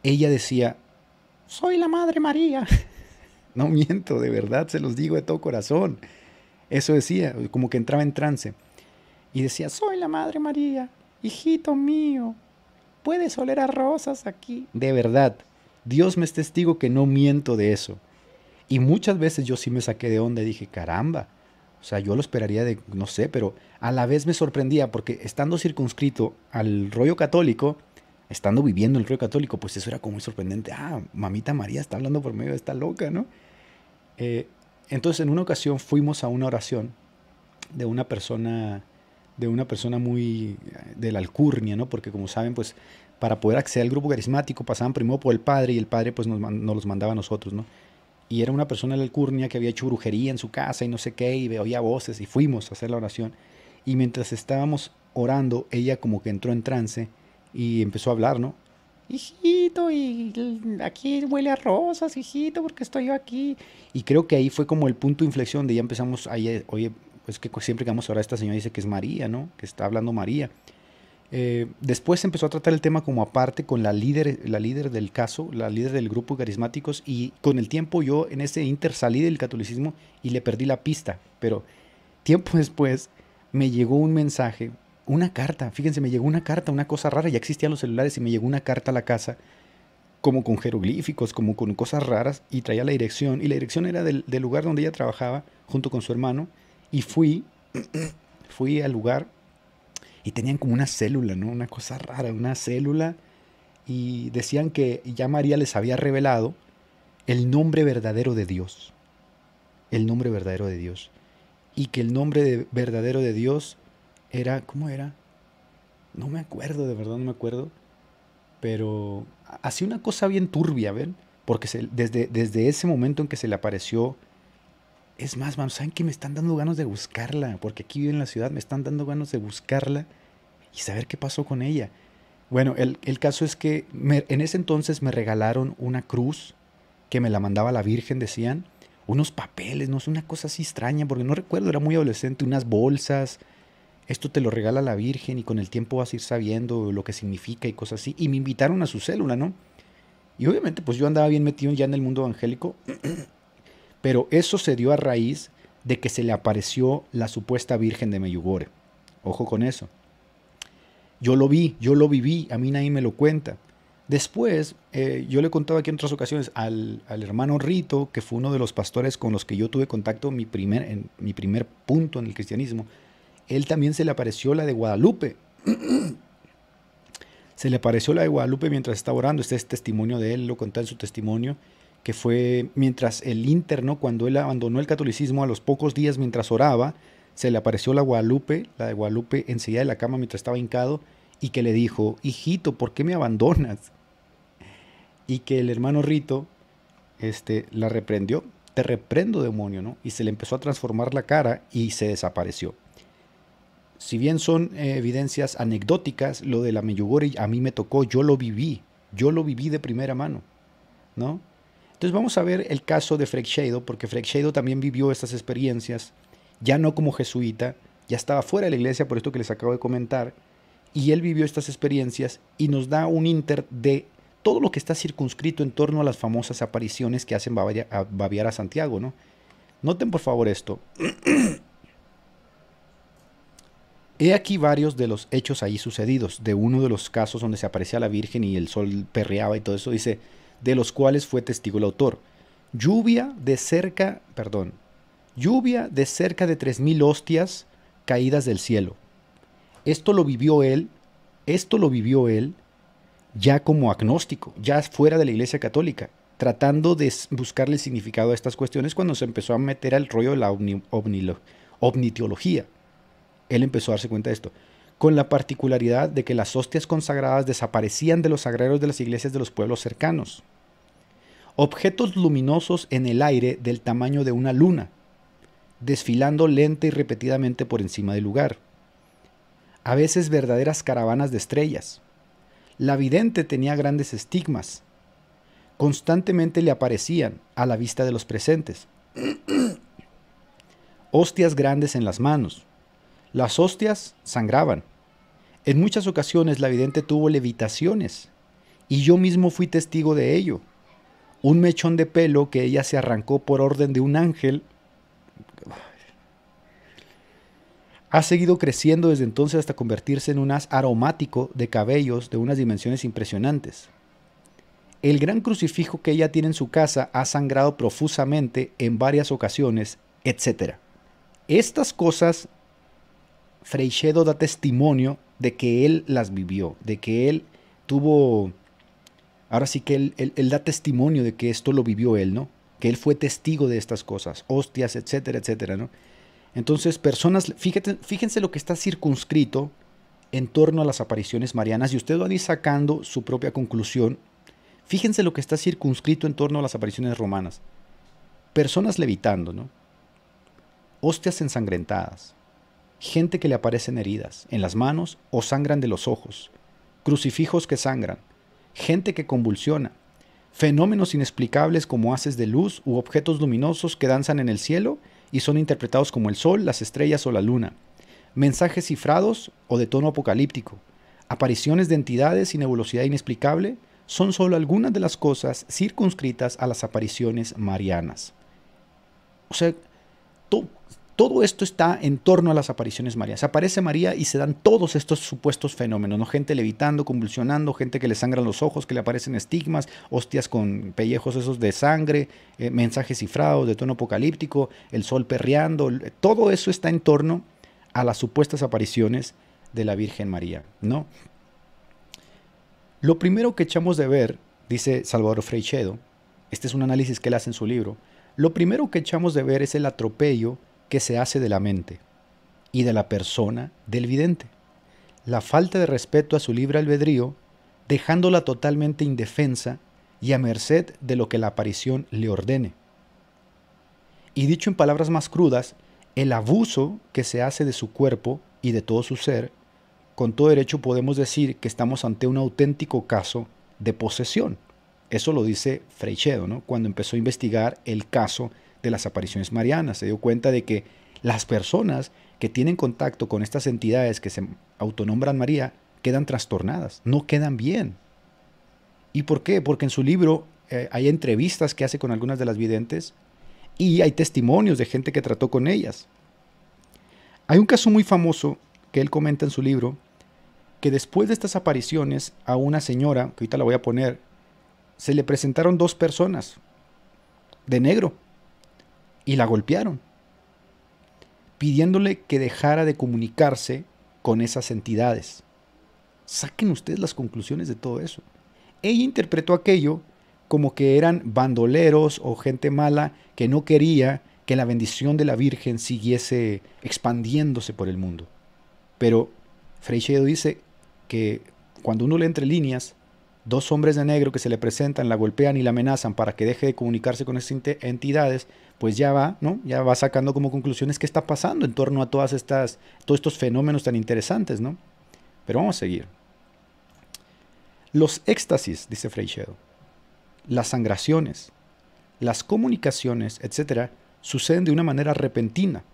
[SPEAKER 2] ella decía, soy la Madre María. no miento, de verdad, se los digo de todo corazón. Eso decía, como que entraba en trance. Y decía, soy la Madre María, hijito mío, puedes oler a rosas aquí. De verdad, Dios me es testigo que no miento de eso. Y muchas veces yo sí me saqué de onda y dije, caramba, o sea, yo lo esperaría de, no sé, pero a la vez me sorprendía porque estando circunscrito al rollo católico, estando viviendo el rollo católico, pues eso era como muy sorprendente. Ah, mamita María está hablando por medio de esta loca, ¿no? Eh, entonces en una ocasión fuimos a una oración de una persona de una persona muy de la alcurnia, ¿no? Porque como saben, pues para poder acceder al grupo carismático pasaban primero por el padre y el padre pues nos, los mandaba a nosotros, ¿no? Y era una persona de la alcurnia que había hecho brujería en su casa y no sé qué, y oía voces y fuimos a hacer la oración. Y mientras estábamos orando, ella como que entró en trance y empezó a hablar, ¿no? Hijito, y aquí huele a rosas, hijito, porque estoy yo aquí. Y creo que ahí fue como el punto de inflexión de ya empezamos, ahí, eh, oye, pues que siempre que vamos a esta señora dice que es María, ¿no? Que está hablando María. Eh, después empezó a tratar el tema como aparte con la líder, la líder del caso, la líder del grupo carismáticos y con el tiempo yo en ese inter salí del catolicismo y le perdí la pista, pero tiempo después me llegó un mensaje una carta, fíjense, me llegó una carta, una cosa rara, ya existían los celulares y me llegó una carta a la casa, como con jeroglíficos, como con cosas raras, y traía la dirección, y la dirección era del, lugar donde ella trabajaba, junto con su hermano, y fui, fui al lugar, y tenían como una célula, ¿no? Una cosa rara, una célula, y decían que ya María les había revelado el nombre verdadero de Dios, el nombre verdadero de Dios, y que el nombre verdadero de Dios era, ¿cómo era? No me acuerdo, de verdad no me acuerdo. Pero hacía una cosa bien turbia, ¿ven? Porque desde, desde ese momento en que se le apareció, es más, man, ¿saben que me están dando ganas de buscarla? Porque aquí vivo en la ciudad, me están dando ganas de buscarla y saber qué pasó con ella. Bueno, el, caso es que en ese entonces me regalaron una cruz que me la mandaba la Virgen, decían, unos papeles, no es una cosa así extraña, porque no recuerdo, era muy adolescente, unas bolsas, esto te lo regala la Virgen y con el tiempo vas a ir sabiendo lo que significa y cosas así. Y me invitaron a su célula, ¿no? Y obviamente pues yo andaba bien metido ya en el mundo evangélico, pero eso se dio a raíz de que se le apareció la supuesta Virgen de Meyugore. Ojo con eso. Yo lo vi, yo lo viví, a mí nadie me lo cuenta. Después, eh, yo le contaba aquí en otras ocasiones al, hermano Rito, que fue uno de los pastores con los que yo tuve contacto mi primer, en mi primer punto en el cristianismo. Él también se le apareció la de Guadalupe. se le apareció la de Guadalupe mientras estaba orando. Este es testimonio de él, lo contaba en su testimonio, que fue mientras el interno, cuando él abandonó el catolicismo, a los pocos días mientras oraba, se le apareció la Guadalupe, la de Guadalupe enseguida de la cama mientras estaba hincado, y que le dijo, hijito, ¿por qué me abandonas? Y que el hermano Rito este, la reprendió, te reprendo demonio, ¿no? Y se le empezó a transformar la cara y se desapareció. Si bien son eh, evidencias anecdóticas, lo de la Meyugori a mí me tocó, yo lo viví, yo lo viví de primera mano, ¿no? Entonces vamos a ver el caso de Freixedo, porque Freixedo también vivió estas experiencias, ya no como jesuita, ya estaba fuera de la iglesia, por esto que les acabo de comentar, y él vivió estas experiencias y nos da un inter de todo lo que está circunscrito en torno a las famosas apariciones que hacen babiar a Santiago, ¿no? Noten por favor esto. He aquí varios de los hechos ahí sucedidos, de uno de los casos donde se aparecía la Virgen y el sol perreaba y todo eso, dice, de los cuales fue testigo el autor. Lluvia de cerca, perdón, lluvia de cerca de tres mil hostias caídas del cielo. Esto lo vivió él, esto lo vivió él ya como agnóstico, ya fuera de la Iglesia Católica, tratando de buscarle significado a estas cuestiones cuando se empezó a meter al rollo de la omniteología. Él empezó a darse cuenta de esto, con la particularidad de que las hostias consagradas desaparecían de los sagrados de las iglesias de los pueblos cercanos. Objetos luminosos en el aire del tamaño de una luna, desfilando lenta y repetidamente por encima del lugar a veces verdaderas caravanas de estrellas. La vidente tenía grandes estigmas. Constantemente le aparecían a la vista de los presentes. hostias grandes en las manos. Las hostias sangraban. En muchas ocasiones la vidente tuvo levitaciones, y yo mismo fui testigo de ello. Un mechón de pelo que ella se arrancó por orden de un ángel Ha seguido creciendo desde entonces hasta convertirse en un as aromático de cabellos de unas dimensiones impresionantes. El gran crucifijo que ella tiene en su casa ha sangrado profusamente en varias ocasiones, etc. Estas cosas, Freixedo da testimonio de que él las vivió, de que él tuvo, ahora sí que él, él da testimonio de que esto lo vivió él, ¿no? Que él fue testigo de estas cosas, hostias, etcétera, etcétera, ¿no? Entonces, personas, fíjense, fíjense lo que está circunscrito en torno a las apariciones marianas y usted va a ir sacando su propia conclusión. Fíjense lo que está circunscrito en torno a las apariciones romanas. Personas levitando, ¿no? Hostias ensangrentadas. Gente que le aparecen heridas en las manos o sangran de los ojos. Crucifijos que sangran. Gente que convulsiona. Fenómenos inexplicables como haces de luz u objetos luminosos que danzan en el cielo y son interpretados como el sol, las estrellas o la luna, mensajes cifrados o de tono apocalíptico, apariciones de entidades y nebulosidad inexplicable, son solo algunas de las cosas circunscritas a las apariciones marianas. O sea, todo esto está en torno a las apariciones marianas. Aparece María y se dan todos estos supuestos fenómenos, ¿no? Gente levitando, convulsionando, gente que le sangran los ojos, que le aparecen estigmas, hostias con pellejos esos de sangre, eh, mensajes cifrados de tono apocalíptico, el sol perreando, todo eso está en torno a las supuestas apariciones de la Virgen María, ¿no? Lo primero que echamos de ver, dice Salvador Freixedo, este es un análisis que él hace en su libro, lo primero que echamos de ver es el atropello que se hace de la mente y de la persona del vidente. La falta de respeto a su libre albedrío, dejándola totalmente indefensa y a merced de lo que la aparición le ordene. Y dicho en palabras más crudas, el abuso que se hace de su cuerpo y de todo su ser, con todo derecho podemos decir que estamos ante un auténtico caso de posesión. Eso lo dice Freixedo, ¿no? cuando empezó a investigar el caso de las apariciones marianas. Se dio cuenta de que las personas que tienen contacto con estas entidades que se autonombran María quedan trastornadas, no quedan bien. ¿Y por qué? Porque en su libro eh, hay entrevistas que hace con algunas de las videntes y hay testimonios de gente que trató con ellas. Hay un caso muy famoso que él comenta en su libro, que después de estas apariciones a una señora, que ahorita la voy a poner, se le presentaron dos personas de negro y la golpearon, pidiéndole que dejara de comunicarse con esas entidades. Saquen ustedes las conclusiones de todo eso. Ella interpretó aquello como que eran bandoleros o gente mala que no quería que la bendición de la Virgen siguiese expandiéndose por el mundo. Pero Freixedo dice que cuando uno lee entre líneas, dos hombres de negro que se le presentan, la golpean y la amenazan para que deje de comunicarse con esas entidades, pues ya va, ¿no? Ya va sacando como conclusiones qué está pasando en torno a todas estas, todos estos fenómenos tan interesantes, ¿no? Pero vamos a seguir. Los éxtasis, dice Freixedo, las sangraciones, las comunicaciones, etcétera, suceden de una manera repentina,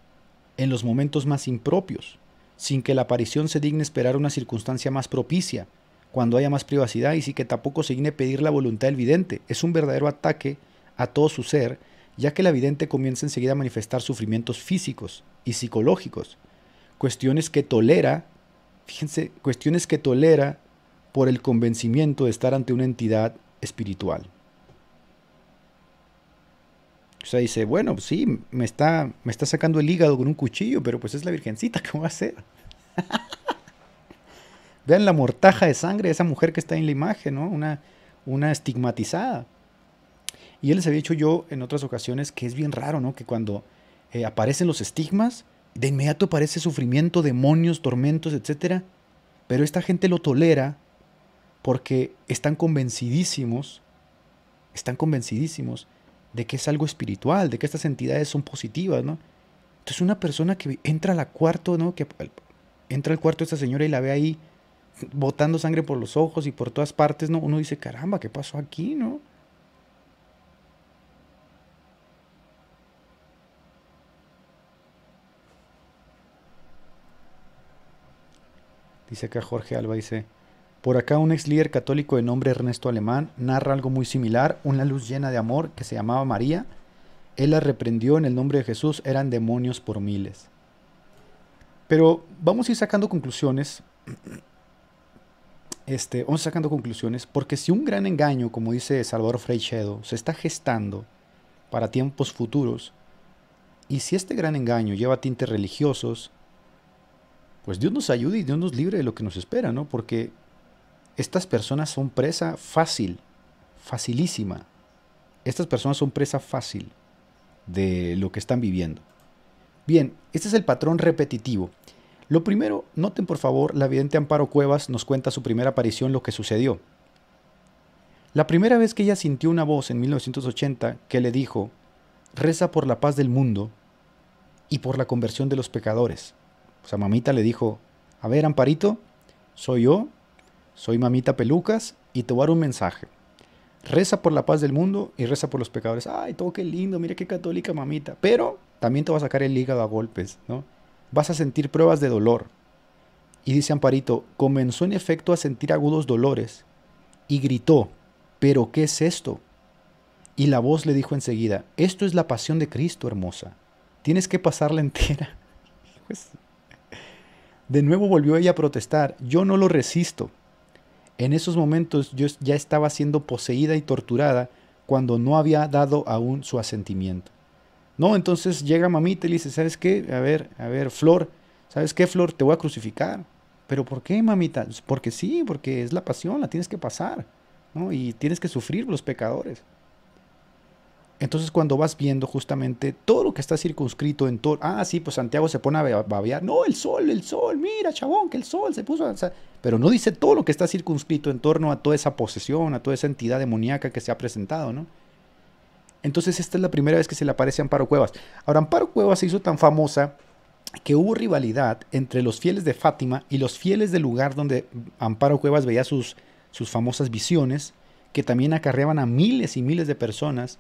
[SPEAKER 2] en los momentos más impropios, sin que la aparición se digne esperar una circunstancia más propicia, cuando haya más privacidad y sin que tampoco se digne pedir la voluntad del vidente. Es un verdadero ataque a todo su ser, ya que la vidente comienza enseguida a manifestar sufrimientos físicos y psicológicos, cuestiones que tolera, fíjense, cuestiones que tolera por el convencimiento de estar ante una entidad espiritual. O sea, dice, bueno, sí, me está, me está sacando el hígado con un cuchillo, pero pues es la virgencita, ¿cómo va a ser? Vean la mortaja de sangre de esa mujer que está en la imagen, ¿no? Una, una estigmatizada. Y él les había dicho yo en otras ocasiones que es bien raro, ¿no? Que cuando eh, aparecen los estigmas, de inmediato aparece sufrimiento, demonios, tormentos, etc. Pero esta gente lo tolera porque están convencidísimos, están convencidísimos de que es algo espiritual, de que estas entidades son positivas, ¿no? Entonces una persona que entra al cuarto, ¿no? Que entra al cuarto de esta señora y la ve ahí botando sangre por los ojos y por todas partes, ¿no? Uno dice, caramba, ¿qué pasó aquí, no? Dice acá Jorge Alba, dice, por acá un ex líder católico de nombre Ernesto Alemán narra algo muy similar, una luz llena de amor que se llamaba María. Él la reprendió en el nombre de Jesús, eran demonios por miles. Pero vamos a ir sacando conclusiones. Este, vamos sacando conclusiones, porque si un gran engaño, como dice Salvador Freixedo, se está gestando para tiempos futuros, y si este gran engaño lleva tintes religiosos, pues Dios nos ayude y Dios nos libre de lo que nos espera, ¿no? Porque estas personas son presa fácil, facilísima. Estas personas son presa fácil de lo que están viviendo. Bien, este es el patrón repetitivo. Lo primero, noten por favor, la vidente Amparo Cuevas nos cuenta su primera aparición, lo que sucedió. La primera vez que ella sintió una voz en 1980 que le dijo, reza por la paz del mundo y por la conversión de los pecadores. O sea, mamita le dijo, a ver, Amparito, soy yo, soy mamita Pelucas y te voy a dar un mensaje. Reza por la paz del mundo y reza por los pecadores. Ay, todo qué lindo, mira qué católica mamita. Pero también te va a sacar el hígado a golpes, ¿no? Vas a sentir pruebas de dolor. Y dice Amparito, comenzó en efecto a sentir agudos dolores y gritó, ¿pero qué es esto? Y la voz le dijo enseguida, esto es la pasión de Cristo, hermosa. Tienes que pasarla entera. Pues, de nuevo volvió ella a protestar, yo no lo resisto. En esos momentos yo ya estaba siendo poseída y torturada cuando no había dado aún su asentimiento. No, entonces llega mamita y le dice, ¿sabes qué? A ver, a ver, Flor, ¿sabes qué, Flor? Te voy a crucificar. ¿Pero por qué, mamita? Porque sí, porque es la pasión, la tienes que pasar, ¿no? Y tienes que sufrir los pecadores. Entonces cuando vas viendo justamente todo lo que está circunscrito en todo, ah, sí, pues Santiago se pone a babear, no, el sol, el sol, mira, chabón, que el sol se puso, a... pero no dice todo lo que está circunscrito en torno a toda esa posesión, a toda esa entidad demoníaca que se ha presentado, ¿no? Entonces esta es la primera vez que se le aparece a Amparo Cuevas. Ahora, Amparo Cuevas se hizo tan famosa que hubo rivalidad entre los fieles de Fátima y los fieles del lugar donde Amparo Cuevas veía sus, sus famosas visiones, que también acarreaban a miles y miles de personas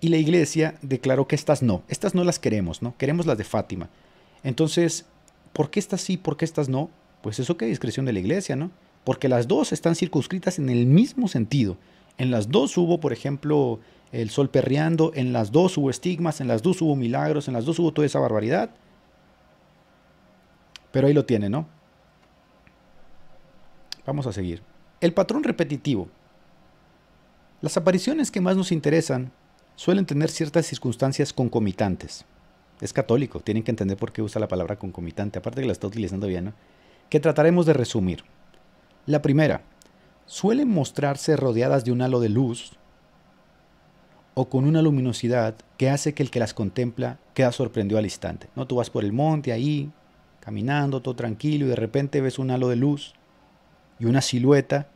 [SPEAKER 2] y la iglesia declaró que estas no, estas no las queremos, ¿no? Queremos las de Fátima. Entonces, ¿por qué estas sí, por qué estas no? Pues eso que discreción de la iglesia, ¿no? Porque las dos están circunscritas en el mismo sentido. En las dos hubo, por ejemplo, el sol perreando, en las dos hubo estigmas, en las dos hubo milagros, en las dos hubo toda esa barbaridad. Pero ahí lo tiene, ¿no? Vamos a seguir. El patrón repetitivo. Las apariciones que más nos interesan suelen tener ciertas circunstancias concomitantes. Es católico, tienen que entender por qué usa la palabra concomitante, aparte que la está utilizando bien, ¿no? que trataremos de resumir. La primera, suelen mostrarse rodeadas de un halo de luz o con una luminosidad que hace que el que las contempla queda sorprendido al instante. ¿no? Tú vas por el monte ahí, caminando todo tranquilo y de repente ves un halo de luz y una silueta,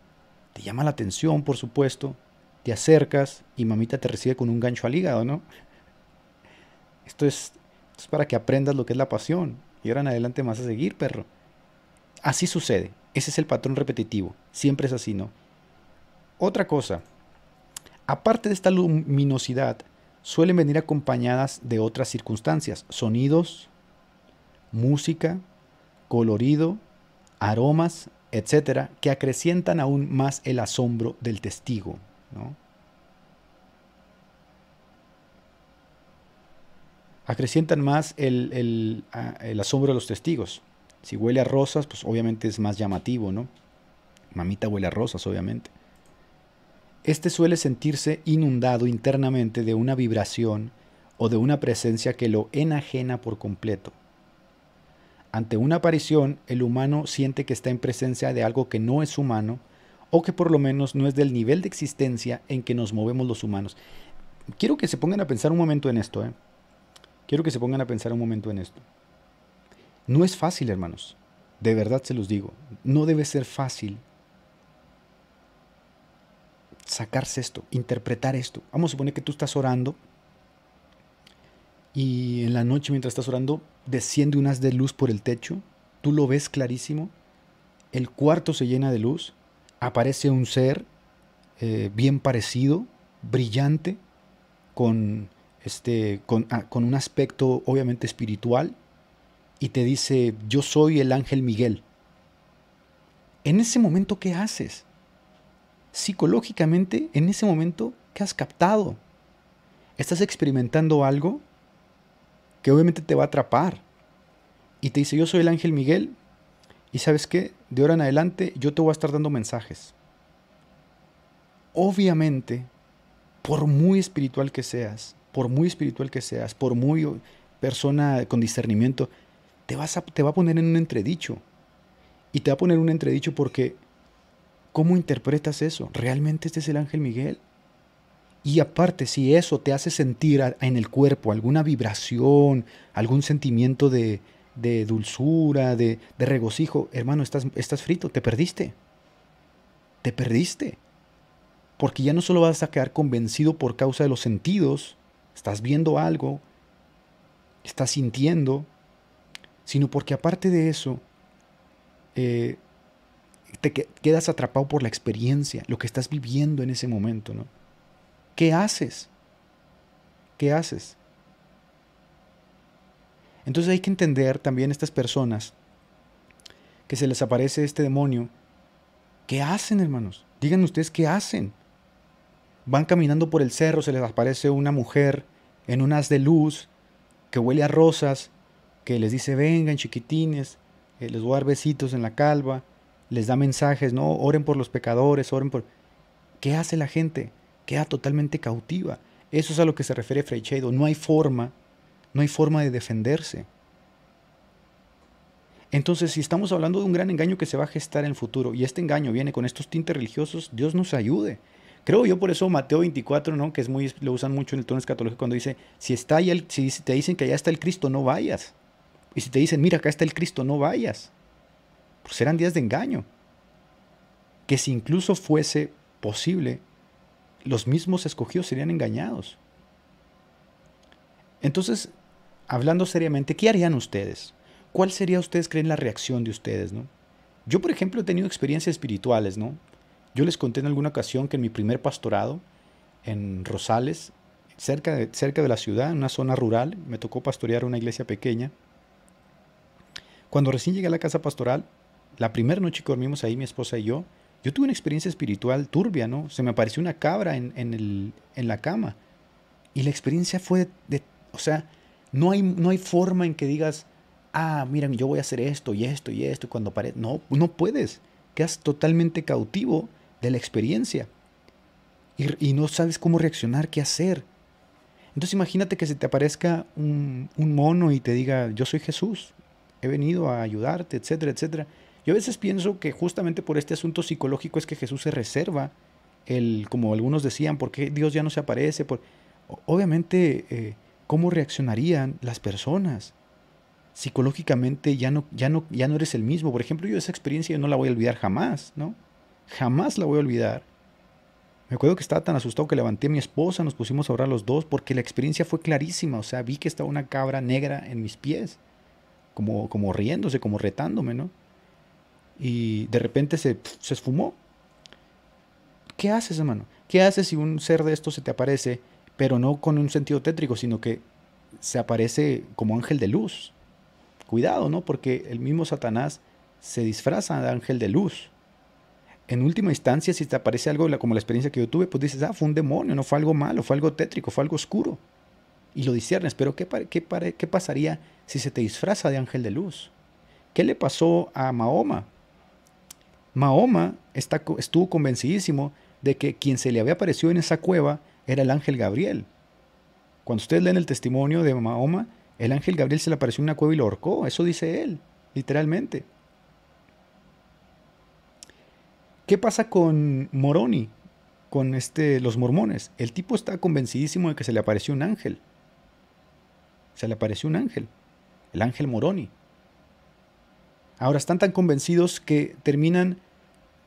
[SPEAKER 2] te llama la atención, por supuesto, te acercas y mamita te recibe con un gancho al hígado, ¿no? Esto es, para que aprendas lo que es la pasión y ahora en adelante vas a seguir, perro. Así sucede, ese es el patrón repetitivo, siempre es así, ¿no? Otra cosa, aparte de esta luminosidad, suelen venir acompañadas de otras circunstancias, sonidos, música, colorido, aromas, etcétera, que acrecientan aún más el asombro del testigo. ¿no? Acrecientan más el, el, asombro de los testigos. Si huele a rosas, pues obviamente es más llamativo, ¿no? Mamita huele a rosas, obviamente. Este suele sentirse inundado internamente de una vibración o de una presencia que lo enajena por completo. Ante una aparición, el humano siente que está en presencia de algo que no es humano o que por lo menos no es del nivel de existencia en que nos movemos los humanos. Quiero que se pongan a pensar un momento en esto. ¿eh? Quiero que se pongan a pensar un momento en esto. No es fácil, hermanos. De verdad se los digo. No debe ser fácil sacarse esto, interpretar esto. Vamos a suponer que tú estás orando y en la noche mientras estás orando desciende un haz de luz por el techo, tú lo ves clarísimo, el cuarto se llena de luz, aparece un ser eh, bien parecido, brillante, con, este, con, ah, con un aspecto obviamente espiritual, y te dice, yo soy el ángel Miguel. En ese momento, ¿qué haces? Psicológicamente, en ese momento, ¿qué has captado? ¿Estás experimentando algo que obviamente te va a atrapar. Y te dice, yo soy el ángel Miguel, y sabes qué, de ahora en adelante yo te voy a estar dando mensajes. Obviamente, por muy espiritual que seas, por muy espiritual que seas, por muy persona con discernimiento, te, vas a, te va a poner en un entredicho. Y te va a poner un entredicho porque, ¿cómo interpretas eso? ¿Realmente este es el ángel Miguel? Y aparte, si eso te hace sentir en el cuerpo alguna vibración, algún sentimiento de, dulzura, de, regocijo, hermano, estás, estás frito, te perdiste. Te perdiste. Porque ya no solo vas a quedar convencido por causa de los sentidos, estás viendo algo, estás sintiendo, sino porque aparte de eso, eh, te quedas atrapado por la experiencia, lo que estás viviendo en ese momento, ¿no? ¿Qué haces? ¿Qué haces? Entonces hay que entender también estas personas que se les aparece este demonio. ¿Qué hacen, hermanos? Díganme ustedes qué hacen. Van caminando por el cerro, se les aparece una mujer en un haz de luz que huele a rosas, que les dice, vengan chiquitines, eh, les voy a dar besitos en la calva, les da mensajes, no, oren por los pecadores, oren por... ¿Qué hace la gente? queda totalmente cautiva. Eso es a lo que se refiere Freichedo. No hay forma, no hay forma de defenderse. Entonces, si estamos hablando de un gran engaño que se va a gestar en el futuro y este engaño viene con estos tintes religiosos, Dios nos ayude. Creo yo por eso Mateo 24, ¿no? que es muy, lo usan mucho en el tono escatológico cuando dice, si, está ahí el, si te dicen que allá está el Cristo, no vayas. Y si te dicen, mira, acá está el Cristo, no vayas. Pues serán días de engaño. Que si incluso fuese posible, los mismos escogidos serían engañados. Entonces, hablando seriamente, ¿qué harían ustedes? ¿Cuál sería, ustedes creen, la reacción de ustedes? ¿no? Yo, por ejemplo, he tenido experiencias espirituales, ¿no? Yo les conté en alguna ocasión que en mi primer pastorado, en Rosales, cerca de, cerca de la ciudad, en una zona rural, me tocó pastorear una iglesia pequeña. Cuando recién llegué a la casa pastoral, la primera noche que dormimos ahí, mi esposa y yo, yo tuve una experiencia espiritual turbia, ¿no? Se me apareció una cabra en, el, en la cama. Y la experiencia fue de, o sea, no hay, no hay forma en que digas, ah, miren, yo voy a hacer esto y esto y esto cuando aparece. No, no puedes. quedas totalmente cautivo de la experiencia y, no sabes cómo reaccionar, qué hacer. Entonces imagínate que se te aparezca un, un, mono y te diga, yo soy Jesús, he venido a ayudarte, etcétera, etcétera. Yo a veces pienso que justamente por este asunto psicológico es que Jesús se reserva el, como algunos decían, ¿por qué Dios ya no se aparece? Por, obviamente, eh, ¿cómo reaccionarían las personas? Psicológicamente ya no, ya, no, ya no eres el mismo. Por ejemplo, yo esa experiencia yo no la voy a olvidar jamás, ¿no? Jamás la voy a olvidar. Me acuerdo que estaba tan asustado que levanté a mi esposa, nos pusimos a orar los dos, porque la experiencia fue clarísima. O sea, vi que estaba una cabra negra en mis pies, como, como riéndose, como retándome, ¿no? Y de repente se, se esfumó. ¿Qué haces, hermano? ¿Qué haces si un ser de estos se te aparece, pero no con un sentido tétrico, sino que se aparece como ángel de luz? Cuidado, ¿no? Porque el mismo Satanás se disfraza de ángel de luz. En última instancia, si te aparece algo como la experiencia que yo tuve, pues dices, ah, fue un demonio, no fue algo malo, fue algo tétrico, fue algo oscuro. Y lo disiernes, pero ¿qué, qué, qué pasaría si se te disfraza de ángel de luz? ¿Qué le pasó a Mahoma? Mahoma está, estuvo convencidísimo de que quien se le había aparecido en esa cueva era el ángel Gabriel. Cuando ustedes leen el testimonio de Mahoma, el ángel Gabriel se le apareció en una cueva y lo ahorcó. Eso dice él, literalmente. ¿Qué pasa con Moroni? Con este, los mormones. El tipo está convencidísimo de que se le apareció un ángel. Se le apareció un ángel. El ángel Moroni. Ahora están tan convencidos que terminan,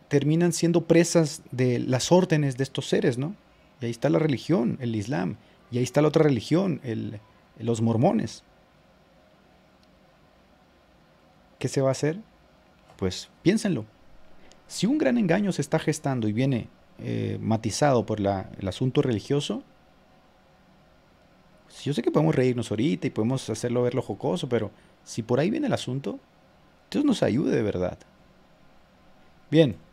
[SPEAKER 2] terminan siendo presas de las órdenes de estos seres, ¿no? Y ahí está la religión, el Islam. Y ahí está la otra religión, el, los mormones. ¿Qué se va a hacer? Pues piénsenlo. Si un gran engaño se está gestando y viene eh, matizado por el asunto religioso, si yo sé que podemos reírnos ahorita y podemos hacerlo verlo jocoso, pero si por ahí viene el asunto, Dios nos ayude de verdad. Bien.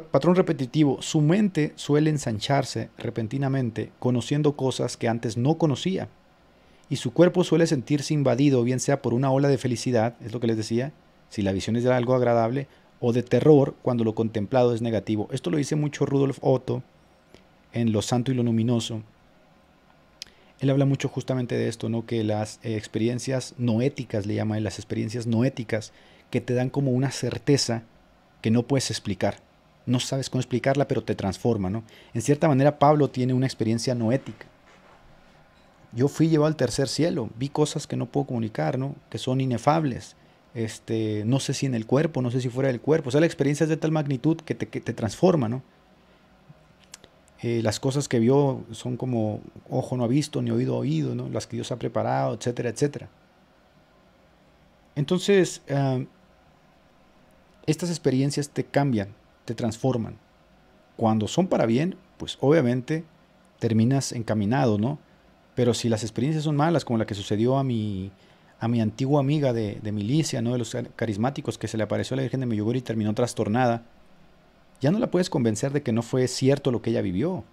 [SPEAKER 2] Patrón repetitivo. Su mente suele ensancharse repentinamente conociendo cosas que antes no conocía. Y su cuerpo suele sentirse invadido, bien sea por una ola de felicidad, es lo que les decía, si la visión es de algo agradable, o de terror cuando lo contemplado es negativo. Esto lo dice mucho Rudolf Otto en Lo Santo y lo Luminoso. Él habla mucho justamente de esto, ¿no? que las eh, experiencias noéticas, le llama él, las experiencias noéticas, que te dan como una certeza que no puedes explicar. No sabes cómo explicarla, pero te transforma. ¿no? En cierta manera, Pablo tiene una experiencia noética. Yo fui llevado al tercer cielo, vi cosas que no puedo comunicar, ¿no? que son inefables, este, no sé si en el cuerpo, no sé si fuera del cuerpo. O sea, la experiencia es de tal magnitud que te, te transforma, ¿no? Eh, las cosas que vio son como ojo no ha visto, ni oído ha oído, ¿no? Las que Dios ha preparado, etcétera, etcétera. Entonces, ah, estas experiencias te cambian, te transforman. Cuando son para bien, pues obviamente terminas encaminado, ¿no? Pero si las experiencias son malas, como la que sucedió a mi, a mi antigua amiga de, milicia, ¿no? de los carismáticos, que se le apareció a la Virgen de Meyugori y terminó trastornada, ya no la puedes convencer de que no fue cierto lo que ella vivió.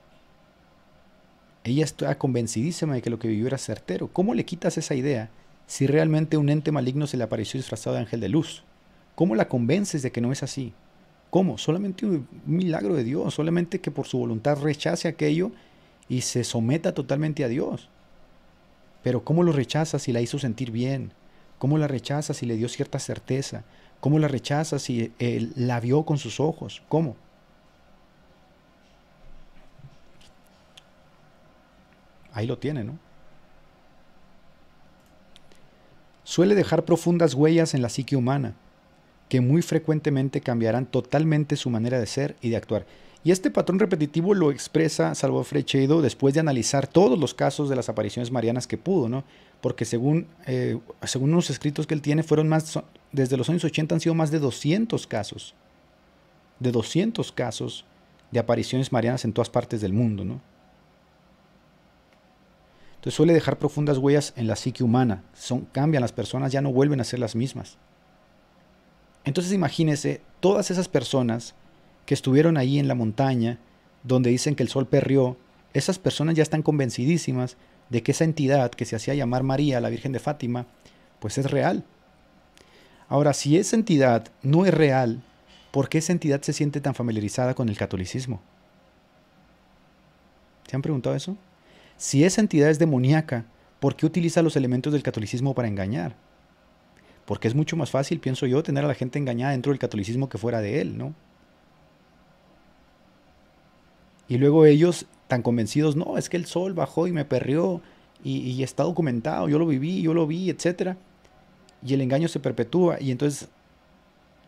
[SPEAKER 2] Ella está convencidísima de que lo que vivió era certero. ¿Cómo le quitas esa idea si realmente un ente maligno se le apareció disfrazado de ángel de luz? ¿Cómo la convences de que no es así? ¿Cómo? Solamente un milagro de Dios, solamente que por su voluntad rechace aquello y se someta totalmente a Dios. Pero ¿cómo lo rechaza si la hizo sentir bien? ¿Cómo la rechaza si le dio cierta certeza? ¿Cómo la rechaza si él la vio con sus ojos? ¿Cómo? Ahí lo tiene, ¿no? Suele dejar profundas huellas en la psique humana, que muy frecuentemente cambiarán totalmente su manera de ser y de actuar. Y este patrón repetitivo lo expresa Salvador Frechedo después de analizar todos los casos de las apariciones marianas que pudo, ¿no? Porque según, eh, según unos escritos que él tiene, fueron más, desde los años 80 han sido más de 200 casos, de 200 casos de apariciones marianas en todas partes del mundo, ¿no? Entonces suele dejar profundas huellas en la psique humana, son, cambian las personas, ya no vuelven a ser las mismas. Entonces imagínese todas esas personas que estuvieron ahí en la montaña, donde dicen que el sol perrió, esas personas ya están convencidísimas de que esa entidad que se hacía llamar María, la Virgen de Fátima, pues es real. Ahora, si esa entidad no es real, ¿por qué esa entidad se siente tan familiarizada con el catolicismo? ¿Se han preguntado eso? Si esa entidad es demoníaca, ¿por qué utiliza los elementos del catolicismo para engañar? Porque es mucho más fácil, pienso yo, tener a la gente engañada dentro del catolicismo que fuera de él, ¿no? Y luego ellos, tan convencidos, no, es que el sol bajó y me perrió y, está documentado, yo lo viví, yo lo vi, etc. Y el engaño se perpetúa y entonces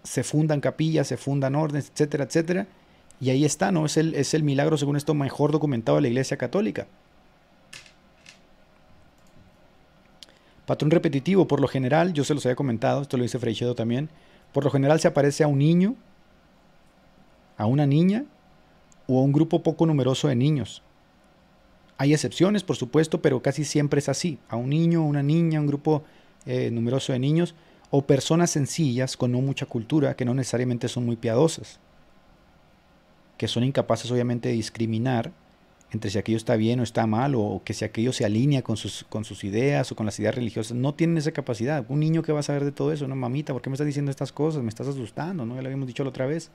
[SPEAKER 2] se fundan capillas, se fundan órdenes, etcétera, etcétera. Y ahí está, ¿no? Es el, es el milagro, según esto, mejor documentado de la Iglesia Católica. Patrón repetitivo, por lo general, yo se los había comentado, esto lo dice Freixedo también, por lo general se aparece a un niño, a una niña o a un grupo poco numeroso de niños. Hay excepciones, por supuesto, pero casi siempre es así, a un niño, una niña, un grupo eh, numeroso de niños o personas sencillas con no mucha cultura que no necesariamente son muy piadosas, que son incapaces obviamente de discriminar entre si aquello está bien o está mal, o que si aquello se alinea con sus, con sus ideas o con las ideas religiosas, no tienen esa capacidad. Un niño que va a saber de todo eso, no, mamita, ¿por qué me estás diciendo estas cosas? Me estás asustando, ¿no? Ya lo habíamos dicho la otra vez.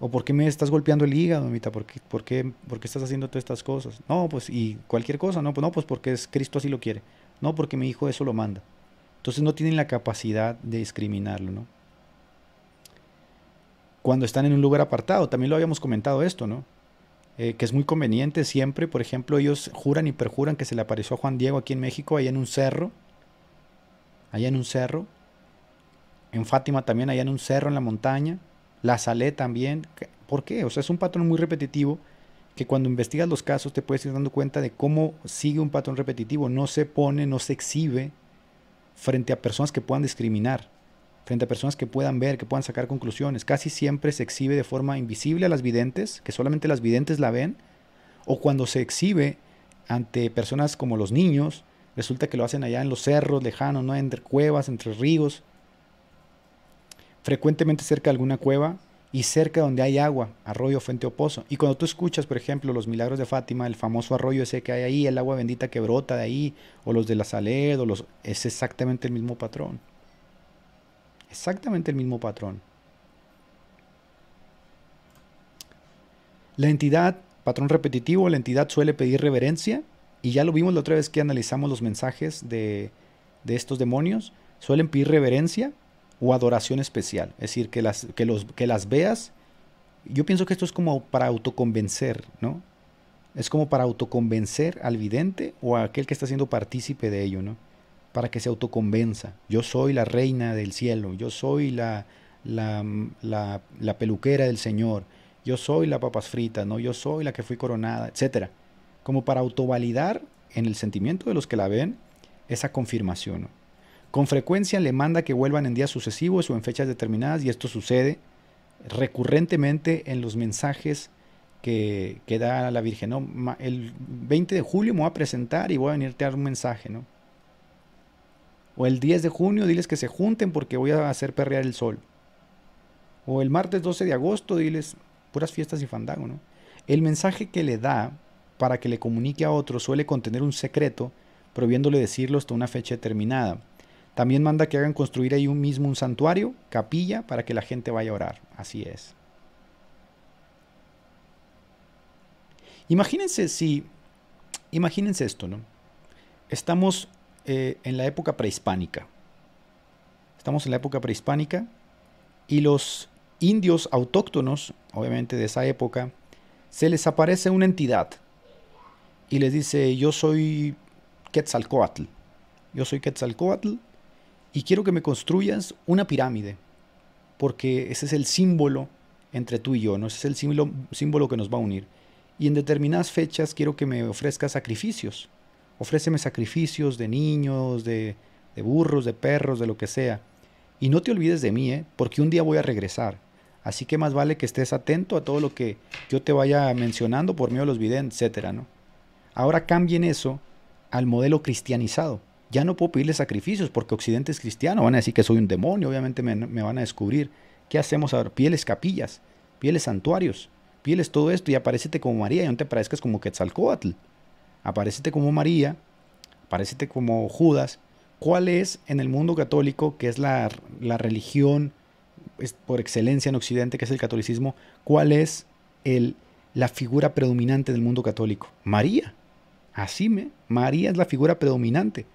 [SPEAKER 2] ¿O por qué me estás golpeando el hígado, mamita? ¿Por qué, por, qué, ¿Por qué estás haciendo todas estas cosas? No, pues, y cualquier cosa, no, pues no, pues porque es Cristo así lo quiere. No, porque mi hijo eso lo manda. Entonces no tienen la capacidad de discriminarlo, ¿no? Cuando están en un lugar apartado, también lo habíamos comentado esto, ¿no? Eh, que es muy conveniente siempre, por ejemplo, ellos juran y perjuran que se le apareció a Juan Diego aquí en México, allá en un cerro, allá en un cerro, en Fátima también, allá en un cerro en la montaña, la Salé también. ¿Por qué? O sea, es un patrón muy repetitivo que cuando investigas los casos te puedes ir dando cuenta de cómo sigue un patrón repetitivo, no se pone, no se exhibe frente a personas que puedan discriminar, frente a personas que puedan ver, que puedan sacar conclusiones. Casi siempre se exhibe de forma invisible a las videntes, que solamente las videntes la ven, o cuando se exhibe ante personas como los niños, resulta que lo hacen allá en los cerros lejanos, ¿no? entre cuevas, entre ríos, frecuentemente cerca de alguna cueva y cerca donde hay agua, arroyo, fuente o pozo. Y cuando tú escuchas, por ejemplo, los milagros de Fátima, el famoso arroyo ese que hay ahí, el agua bendita que brota de ahí, o los de la Saled, o los, es exactamente el mismo patrón. Exactamente el mismo patrón. La entidad, patrón repetitivo, la entidad suele pedir reverencia, y ya lo vimos la otra vez que analizamos los mensajes de, de estos demonios, suelen pedir reverencia o adoración especial. Es decir, que las, que los, que las veas. Yo pienso que esto es como para autoconvencer, ¿no? Es como para autoconvencer al vidente o a aquel que está siendo partícipe de ello, ¿no? Para que se autoconvenza. Yo soy la reina del cielo, yo soy la, la, la, peluquera del Señor, yo soy la papas fritas, ¿no? Yo soy la que fui coronada, etcétera. Como para autovalidar en el sentimiento de los que la ven esa confirmación. Con frecuencia le manda que vuelvan en días sucesivos o en fechas determinadas y esto sucede recurrentemente en los mensajes que, que da la Virgen. ¿no? El 20 de julio me voy a presentar y voy a venirte a dar un mensaje. ¿no? O el 10 de junio diles que se junten porque voy a hacer perrear el sol. O el martes 12 de agosto diles puras fiestas y fandango. ¿no? El mensaje que le da para que le comunique a otro suele contener un secreto, prohibiéndole decirlo hasta una fecha determinada. También manda que hagan construir ahí mismo un santuario, capilla, para que la gente vaya a orar. Así es. Imagínense si, imagínense esto, ¿no? Estamos eh, en la época prehispánica. Estamos en la época prehispánica y los indios autóctonos, obviamente de esa época, se les aparece una entidad y les dice, yo soy Quetzalcoatl. Yo soy Quetzalcoatl y quiero que me construyas una pirámide, porque ese es el símbolo entre tú y yo, ¿no? ese es el símbolo, símbolo que nos va a unir. Y en determinadas fechas quiero que me ofrezcas sacrificios. Ofréceme sacrificios de niños, de, de burros, de perros, de lo que sea. Y no te olvides de mí, ¿eh? porque un día voy a regresar. Así que más vale que estés atento a todo lo que yo te vaya mencionando por medio de los videos, etc. ¿no? Ahora cambien eso al modelo cristianizado ya no puedo pedirle sacrificios porque Occidente es cristiano. Van a decir que soy un demonio, obviamente me, van a descubrir. ¿Qué hacemos ahora? Pieles capillas, pieles santuarios, pieles todo esto y aparecete como María y no te parezcas como Quetzalcoatl. Aparecete como María, aparecete como Judas. ¿Cuál es en el mundo católico, que es la, la religión por excelencia en Occidente, que es el catolicismo, ¿cuál es el, la figura predominante del mundo católico? María. Así me, María es la figura predominante.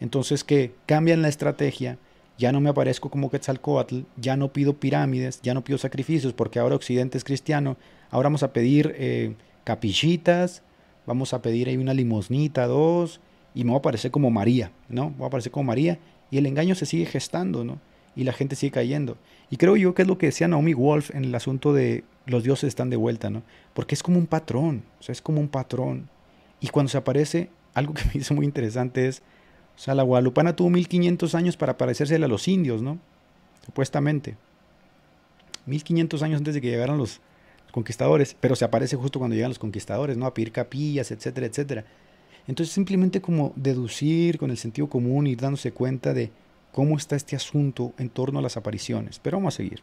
[SPEAKER 2] Entonces que cambian la estrategia, ya no me aparezco como Quetzalcoatl, ya no pido pirámides, ya no pido sacrificios, porque ahora Occidente es cristiano, ahora vamos a pedir eh, capillitas, vamos a pedir ahí una limosnita, dos, y me voy a aparecer como María, ¿no? Voy a aparecer como María, y el engaño se sigue gestando, ¿no? Y la gente sigue cayendo. Y creo yo que es lo que decía Naomi Wolf en el asunto de los dioses están de vuelta, ¿no? Porque es como un patrón, o sea, es como un patrón. Y cuando se aparece, algo que me hizo muy interesante es, o sea, la guadalupana tuvo 1500 años para parecérsele a los indios, ¿no? Supuestamente. 1500 años antes de que llegaran los conquistadores, pero se aparece justo cuando llegan los conquistadores, ¿no? A pedir capillas, etcétera, etcétera. Entonces simplemente como deducir con el sentido común y dándose cuenta de cómo está este asunto en torno a las apariciones. Pero vamos a seguir.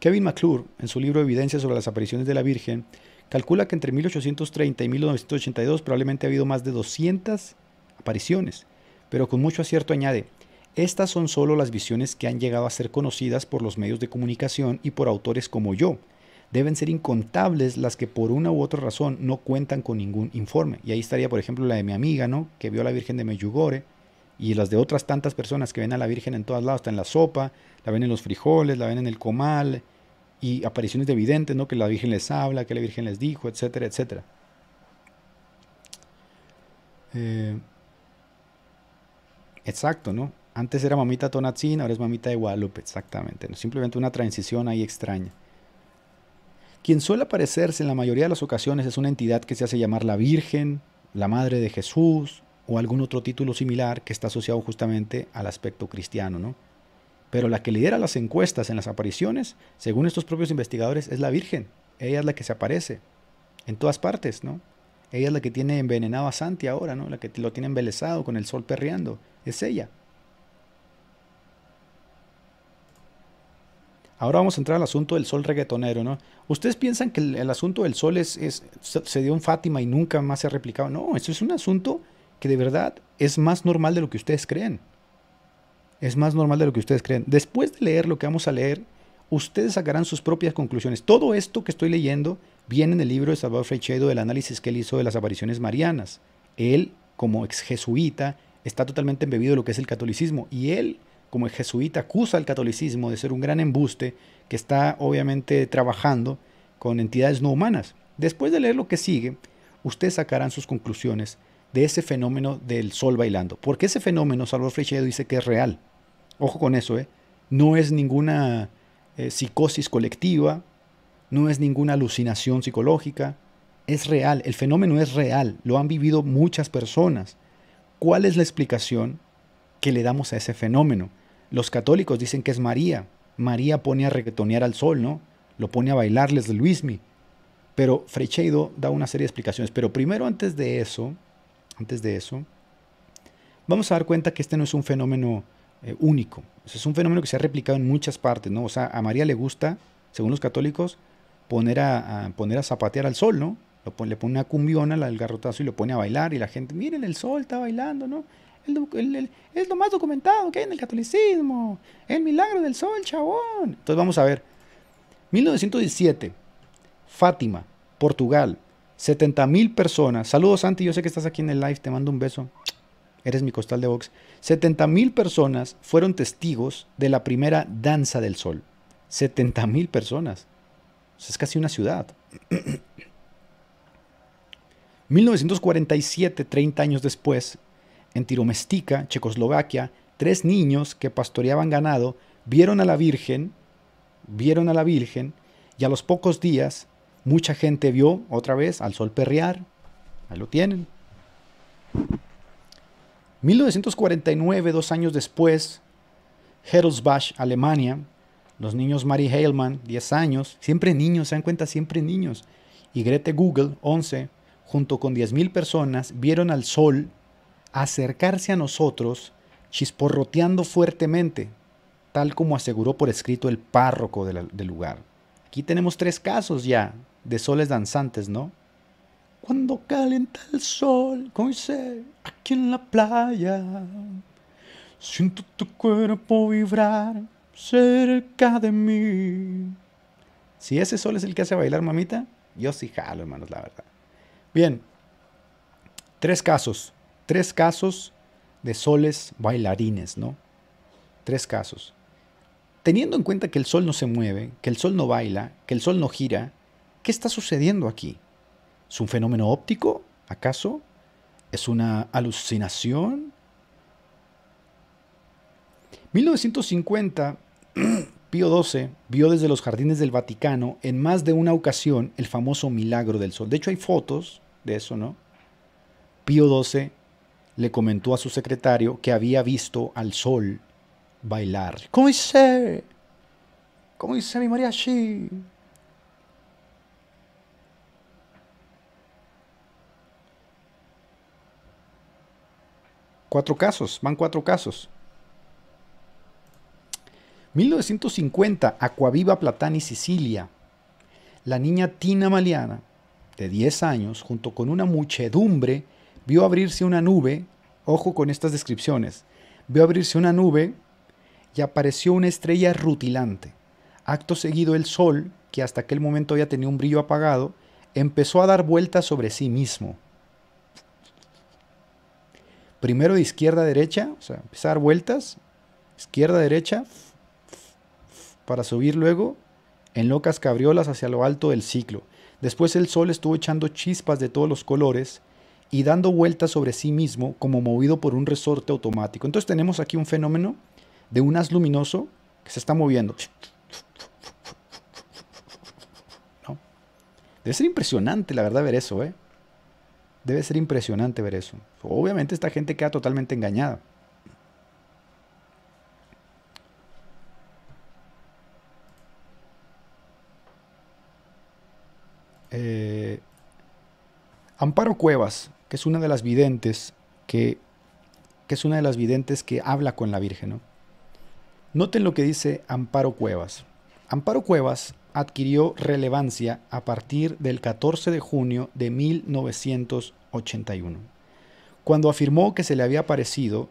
[SPEAKER 2] Kevin McClure, en su libro Evidencias sobre las apariciones de la Virgen, calcula que entre 1830 y 1982 probablemente ha habido más de 200 apariciones, pero con mucho acierto añade, estas son solo las visiones que han llegado a ser conocidas por los medios de comunicación y por autores como yo. Deben ser incontables las que por una u otra razón no cuentan con ningún informe. Y ahí estaría, por ejemplo, la de mi amiga, ¿no? Que vio a la Virgen de Meyugore, y las de otras tantas personas que ven a la Virgen en todos lados, está en la sopa, la ven en los frijoles, la ven en el comal, y apariciones de evidentes, ¿no? Que la Virgen les habla, que la Virgen les dijo, etcétera, etcétera. Eh, exacto, ¿no? Antes era mamita Tonatzin, ahora es mamita de Guadalupe, exactamente. Simplemente una transición ahí extraña. Quien suele aparecerse en la mayoría de las ocasiones es una entidad que se hace llamar la Virgen, la Madre de Jesús o algún otro título similar que está asociado justamente al aspecto cristiano, ¿no? Pero la que lidera las encuestas en las apariciones, según estos propios investigadores, es la Virgen. Ella es la que se aparece en todas partes, ¿no? Ella es la que tiene envenenado a Santi ahora, ¿no? La que lo tiene embelesado con el sol perreando. Es ella. Ahora vamos a entrar al asunto del sol reggaetonero, ¿no? ¿Ustedes piensan que el, asunto del sol es, es, se dio en Fátima y nunca más se ha replicado? No, eso es un asunto que de verdad es más normal de lo que ustedes creen. Es más normal de lo que ustedes creen. Después de leer lo que vamos a leer, ustedes sacarán sus propias conclusiones. Todo esto que estoy leyendo viene en el libro de Salvador Frechedo del análisis que él hizo de las apariciones marianas. Él, como ex jesuita, está totalmente embebido de lo que es el catolicismo y él como el jesuita acusa al catolicismo de ser un gran embuste que está obviamente trabajando con entidades no humanas. Después de leer lo que sigue, ustedes sacarán sus conclusiones de ese fenómeno del sol bailando. Porque ese fenómeno, Salvador Freixedo dice que es real. Ojo con eso, ¿eh? No es ninguna eh, psicosis colectiva, no es ninguna alucinación psicológica, es real, el fenómeno es real, lo han vivido muchas personas. ¿Cuál es la explicación? Que le damos a ese fenómeno. Los católicos dicen que es María. María pone a reggaetonear al sol, ¿no? Lo pone a bailarles de Luismi. Pero Frecheido da una serie de explicaciones. Pero primero, antes de eso, antes de eso, vamos a dar cuenta que este no es un fenómeno eh, único. es un fenómeno que se ha replicado en muchas partes, ¿no? O sea, a María le gusta, según los católicos, poner a, poner a zapatear al sol, ¿no? le pone una cumbiona al garrotazo y lo pone a bailar y la gente, miren, el sol está bailando, ¿no? Es lo más documentado que hay en el catolicismo. El milagro del sol, chabón. Entonces vamos a ver. 1917, Fátima, Portugal. 70 mil personas. Saludos, Santi. Yo sé que estás aquí en el live. Te mando un beso. Eres mi costal de box. 70 mil personas fueron testigos de la primera danza del sol. 70 mil personas. es casi una ciudad. 1947, 30 años después, en Tiromestica, Checoslovaquia, tres niños que pastoreaban ganado vieron a la Virgen, vieron a la Virgen, y a los pocos días mucha gente vio otra vez al sol perrear. Ahí lo tienen. 1949, dos años después, Heroldsbach, Alemania, los niños Mary Heilmann, 10 años, siempre niños, se dan cuenta, siempre niños, y Grete Google, 11, junto con 10.000 personas, vieron al sol acercarse a nosotros chisporroteando fuertemente, tal como aseguró por escrito el párroco del lugar. Aquí tenemos tres casos ya de soles danzantes, ¿no? Cuando calienta el sol, como dice, aquí en la playa, siento tu cuerpo vibrar cerca de mí. Si ese sol es el que hace bailar, mamita, yo sí jalo, hermanos, la verdad. Bien, tres casos, tres casos de soles bailarines, ¿no? Tres casos. Teniendo en cuenta que el sol no se mueve, que el sol no baila, que el sol no gira, ¿qué está sucediendo aquí? ¿Es un fenómeno óptico? ¿Acaso? ¿Es una alucinación? 1950, Pío XII vio desde los jardines del Vaticano en más de una ocasión el famoso milagro del sol. De hecho, hay fotos de eso, ¿no? Pío XII le comentó a su secretario que había visto al sol bailar. ¿Cómo dice? ¿Cómo dice mi mariachi? Cuatro casos, van cuatro casos. 1950, Acuaviva Platani, Sicilia. La niña Tina Maliana, de 10 años, junto con una muchedumbre, vio abrirse una nube, ojo con estas descripciones, vio abrirse una nube y apareció una estrella rutilante. Acto seguido el sol, que hasta aquel momento había tenido un brillo apagado, empezó a dar vueltas sobre sí mismo. Primero de izquierda a derecha, o sea, empezó a dar vueltas, izquierda a derecha, para subir luego en locas cabriolas hacia lo alto del ciclo. Después el sol estuvo echando chispas de todos los colores y dando vueltas sobre sí mismo como movido por un resorte automático. Entonces tenemos aquí un fenómeno de un haz luminoso que se está moviendo. Debe ser impresionante, la verdad, ver eso, ¿eh? Debe ser impresionante ver eso. Obviamente esta gente queda totalmente engañada. Eh, Amparo Cuevas, que es una de las videntes que, que, es una de las videntes que habla con la Virgen, ¿no? Noten lo que dice Amparo Cuevas. Amparo Cuevas adquirió relevancia a partir del 14 de junio de 1981, cuando afirmó que se le había aparecido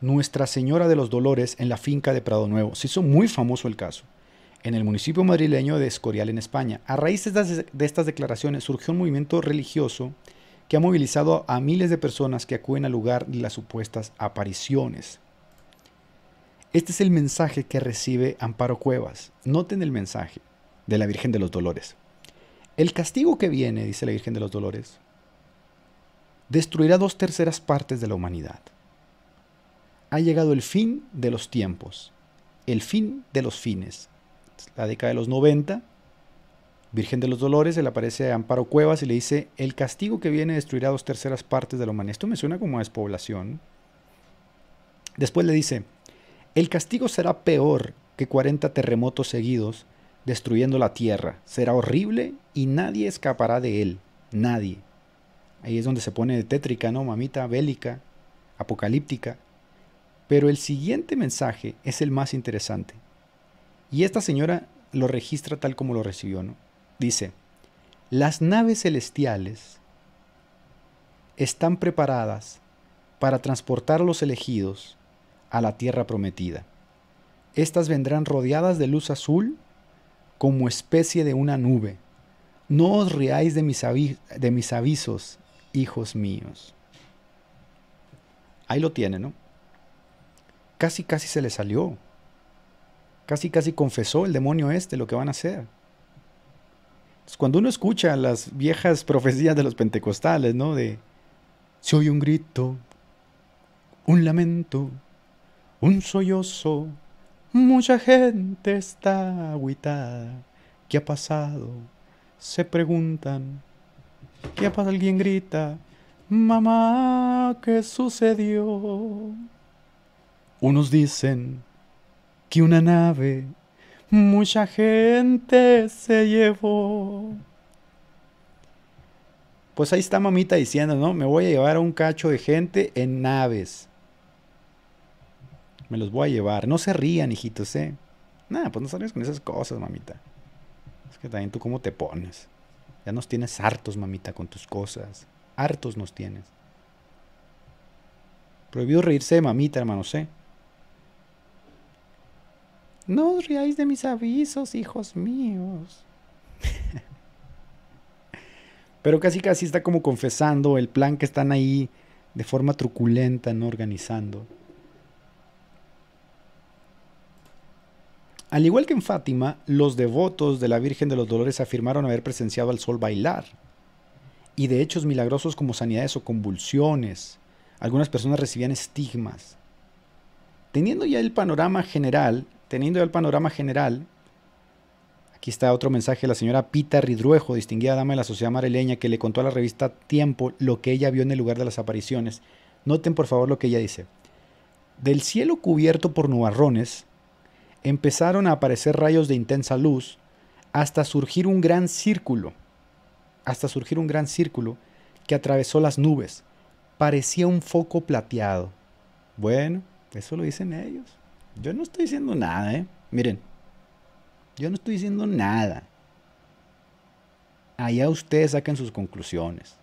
[SPEAKER 2] Nuestra Señora de los Dolores en la finca de Prado Nuevo. Se hizo muy famoso el caso, en el municipio madrileño de Escorial, en España. A raíz de de estas declaraciones surgió un movimiento religioso que ha movilizado a miles de personas que acuden al lugar de las supuestas apariciones. Este es el mensaje que recibe Amparo Cuevas. Noten el mensaje de la Virgen de los Dolores. El castigo que viene, dice la Virgen de los Dolores, destruirá dos terceras partes de la humanidad. Ha llegado el fin de los tiempos, el fin de los fines. La década de los 90, Virgen de los Dolores, se le aparece a Amparo Cuevas y le dice, el castigo que viene destruirá dos terceras partes de la humanidad. Esto me suena como despoblación. Después le dice, el castigo será peor que 40 terremotos seguidos destruyendo la tierra. Será horrible y nadie escapará de él. Nadie. Ahí es donde se pone tétrica, ¿no? Mamita bélica, apocalíptica. Pero el siguiente mensaje es el más interesante. Y esta señora lo registra tal como lo recibió, ¿no? Dice, las naves celestiales están preparadas para transportar a los elegidos a la tierra prometida. Estas vendrán rodeadas de luz azul como especie de una nube. No os riáis de mis, de mis avisos, hijos míos. Ahí lo tiene, ¿no? Casi, casi se le salió. Casi, casi confesó el demonio este lo que van a hacer. Cuando uno escucha las viejas profecías de los pentecostales, ¿no? De, se oye un grito, un lamento, un sollozo. Mucha gente está agüitada. ¿Qué ha pasado? Se preguntan. ¿Qué ha pasado? Alguien grita. Mamá, ¿qué sucedió? Unos dicen que una nave mucha gente se llevó. Pues ahí está mamita diciendo, ¿no? Me voy a llevar a un cacho de gente en naves. Me los voy a llevar. No se rían, hijitos, ¿eh? Nada, pues no sales con esas cosas, mamita. Es que también tú cómo te pones. Ya nos tienes hartos, mamita, con tus cosas. Hartos nos tienes. Prohibido reírse de mamita, hermanos, ¿eh? No os riáis de mis avisos, hijos míos. Pero casi casi está como confesando el plan que están ahí de forma truculenta, no organizando. Al igual que en Fátima, los devotos de la Virgen de los Dolores afirmaron haber presenciado al sol bailar. Y de hechos milagrosos como sanidades o convulsiones. Algunas personas recibían estigmas. Teniendo ya el panorama general, teniendo el panorama general, aquí está otro mensaje de la señora Pita Ridruejo, distinguida dama de la sociedad madrileña, que le contó a la revista Tiempo lo que ella vio en el lugar de las apariciones. Noten por favor lo que ella dice. Del cielo cubierto por nubarrones, empezaron a aparecer rayos de intensa luz hasta surgir un gran círculo, hasta surgir un gran círculo que atravesó las nubes. Parecía un foco plateado. Bueno, eso lo dicen ellos. Yo no estoy diciendo nada, ¿eh? Miren, yo no estoy diciendo nada. Allá ustedes saquen sus conclusiones.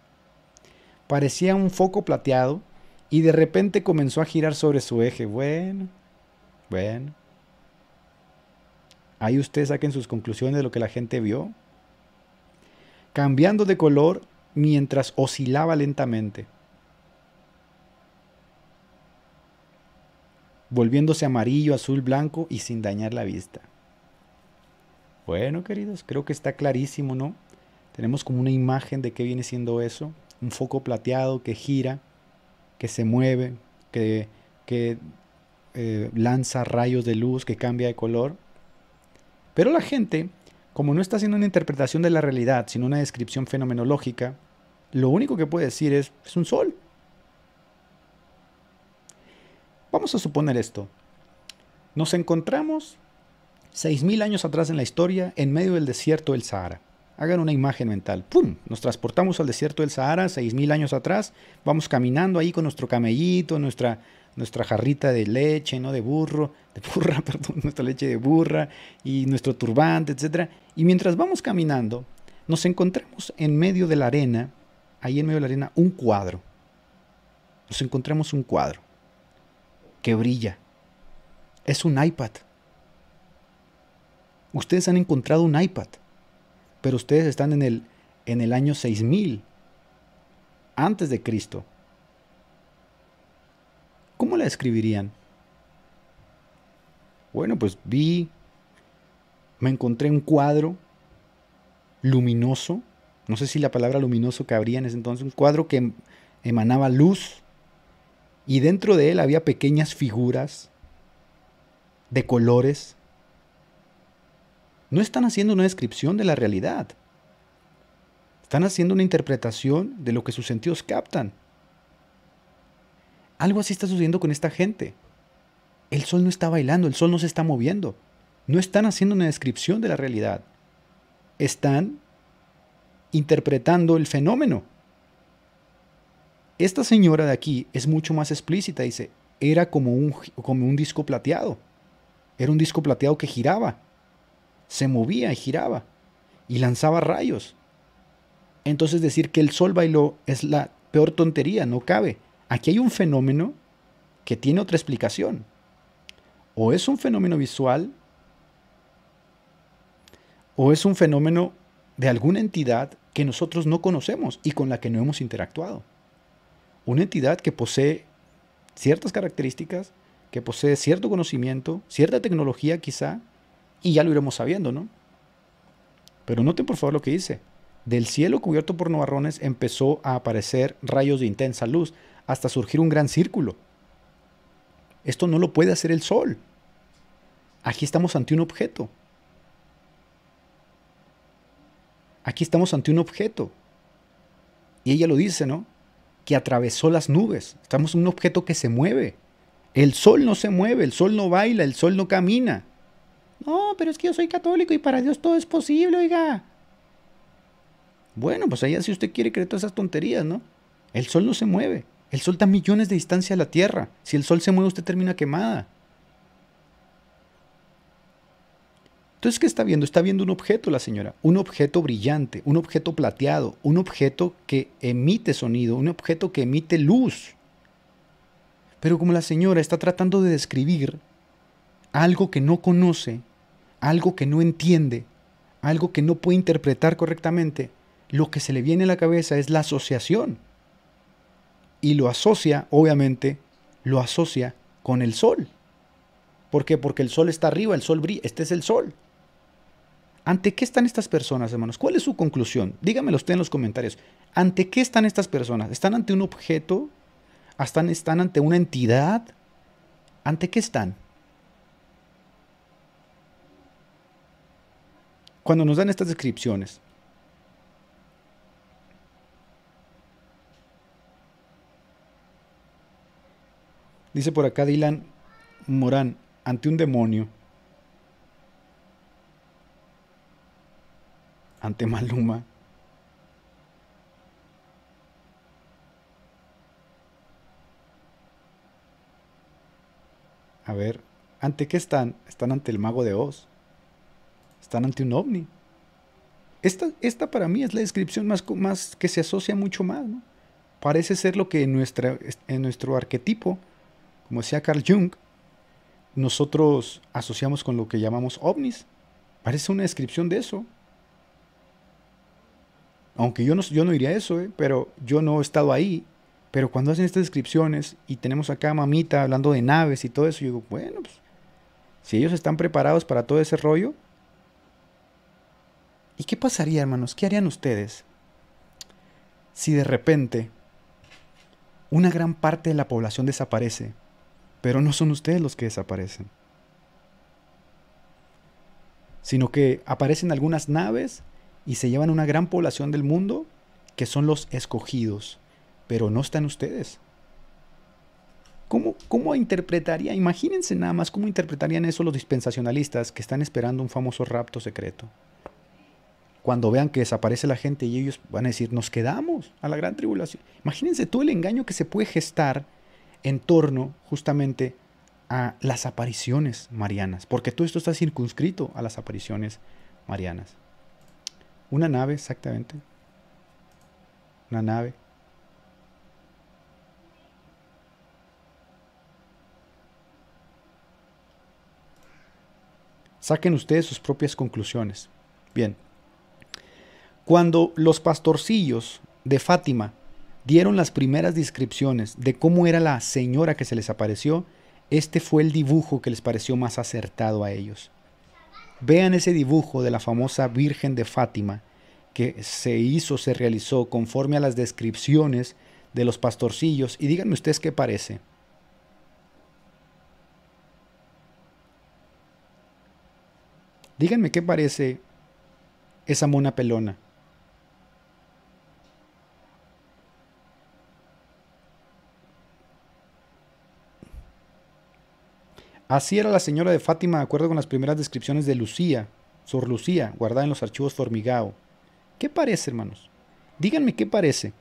[SPEAKER 2] Parecía un foco plateado y de repente comenzó a girar sobre su eje. Bueno, bueno. Ahí ustedes saquen sus conclusiones de lo que la gente vio. Cambiando de color mientras oscilaba lentamente. Volviéndose amarillo, azul, blanco y sin dañar la vista. Bueno, queridos, creo que está clarísimo, ¿no? Tenemos como una imagen de qué viene siendo eso. Un foco plateado que gira, que se mueve, que, que eh, lanza rayos de luz, que cambia de color. Pero la gente, como no está haciendo una interpretación de la realidad, sino una descripción fenomenológica, lo único que puede decir es, es un sol. Vamos a suponer esto. Nos encontramos 6.000 años atrás en la historia, en medio del desierto del Sahara. Hagan una imagen mental. ¡Pum! Nos transportamos al desierto del Sahara, 6.000 años atrás. Vamos caminando ahí con nuestro camellito, nuestra, nuestra jarrita de leche, ¿no? De burro, de burra, perdón, nuestra leche de burra y nuestro turbante, etc. Y mientras vamos caminando, nos encontramos en medio de la arena, ahí en medio de la arena, un cuadro. Nos encontramos un cuadro que brilla. Es un iPad. Ustedes han encontrado un iPad, pero ustedes están en el, en el año 6000, antes de Cristo. ¿Cómo la describirían? Bueno, pues vi, me encontré un cuadro luminoso, no sé si la palabra luminoso cabría en ese entonces, un cuadro que emanaba luz y dentro de él había pequeñas figuras de colores. No están haciendo una descripción de la realidad. Están haciendo una interpretación de lo que sus sentidos captan. Algo así está sucediendo con esta gente. El sol no está bailando, el sol no se está moviendo. No están haciendo una descripción de la realidad. Están interpretando el fenómeno. Esta señora de aquí es mucho más explícita, dice, era como un, como un disco plateado. Era un disco plateado que giraba, se movía y giraba y lanzaba rayos. Entonces decir que el sol bailó es la peor tontería, no cabe. Aquí hay un fenómeno que tiene otra explicación. O es un fenómeno visual, o es un fenómeno de alguna entidad que nosotros no conocemos y con la que no hemos interactuado. Una entidad que posee ciertas características, que posee cierto conocimiento, cierta tecnología quizá, y ya lo iremos sabiendo, ¿no? Pero noten por favor lo que dice. Del cielo cubierto por nubarrones empezó a aparecer rayos de intensa luz hasta surgir un gran círculo. Esto no lo puede hacer el sol. Aquí estamos ante un objeto. Aquí estamos ante un objeto. Y ella lo dice, ¿no? Que atravesó las nubes. Estamos en un objeto que se mueve. El sol no se mueve, el sol no baila, el sol no camina. No, pero es que yo soy católico y para Dios todo es posible, oiga. Bueno, pues allá si usted quiere creer todas esas tonterías, ¿no? El sol no se mueve. El sol está a millones de distancia a la Tierra. Si el sol se mueve, usted termina quemada. Entonces, ¿qué está viendo? Está viendo un objeto la señora, un objeto brillante, un objeto plateado, un objeto que emite sonido, un objeto que emite luz. Pero como la señora está tratando de describir algo que no conoce, algo que no entiende, algo que no puede interpretar correctamente, lo que se le viene a la cabeza es la asociación. Y lo asocia, obviamente, lo asocia con el sol. ¿Por qué? Porque el sol está arriba, el sol brilla, este es el sol. ¿Ante qué están estas personas, hermanos? ¿Cuál es su conclusión? Dígamelo usted en los comentarios. ¿Ante qué están estas personas? ¿Están ante un objeto? ¿Están, están ante una entidad? ¿Ante qué están? Cuando nos dan estas descripciones, dice por acá Dylan Morán, ante un demonio, ante Maluma, A ver, ¿ante qué están? Están ante el mago de Oz. Están ante un ovni. Esta, esta para mí es la descripción más, que se asocia mucho más. Parece ser lo que en, en nuestro arquetipo, como decía Carl Jung, nosotros asociamos con lo que llamamos ovnis. Parece una descripción de eso. Aunque yo no, yo no diría eso, ¿eh? pero yo no he estado ahí. Pero cuando hacen estas descripciones y tenemos acá a mamita hablando de naves y todo eso, yo digo, bueno, pues si ellos están preparados para todo ese rollo, ¿Y qué pasaría, hermanos? ¿Qué harían ustedes si de repente una gran parte de la población desaparece, pero no son ustedes los que desaparecen? Sino que aparecen algunas naves y se llevan una gran población del mundo que son los escogidos, pero no están ustedes. ¿Cómo, ¿Cómo interpretaría? Imagínense nada más cómo interpretarían eso los dispensacionalistas que están esperando un famoso rapto secreto cuando vean que desaparece la gente y ellos van a decir, nos quedamos a la gran tribulación. Imagínense todo el engaño que se puede gestar en torno justamente a las apariciones marianas, porque todo esto está circunscrito a las apariciones marianas. Una nave, exactamente. Una nave. Saquen ustedes sus propias conclusiones. Bien. Cuando los pastorcillos de Fátima dieron las primeras descripciones de cómo era la señora que se les apareció, este fue el dibujo que les pareció más acertado a ellos. Vean ese dibujo de la famosa Virgen de Fátima que se hizo, se realizó conforme a las descripciones de los pastorcillos y díganme ustedes qué parece. Díganme qué parece esa mona pelona. Así era la señora de Fátima de acuerdo con las primeras descripciones de Lucía, Sor Lucía, guardada en los archivos Formigao. ¿Qué parece, hermanos? Díganme qué parece.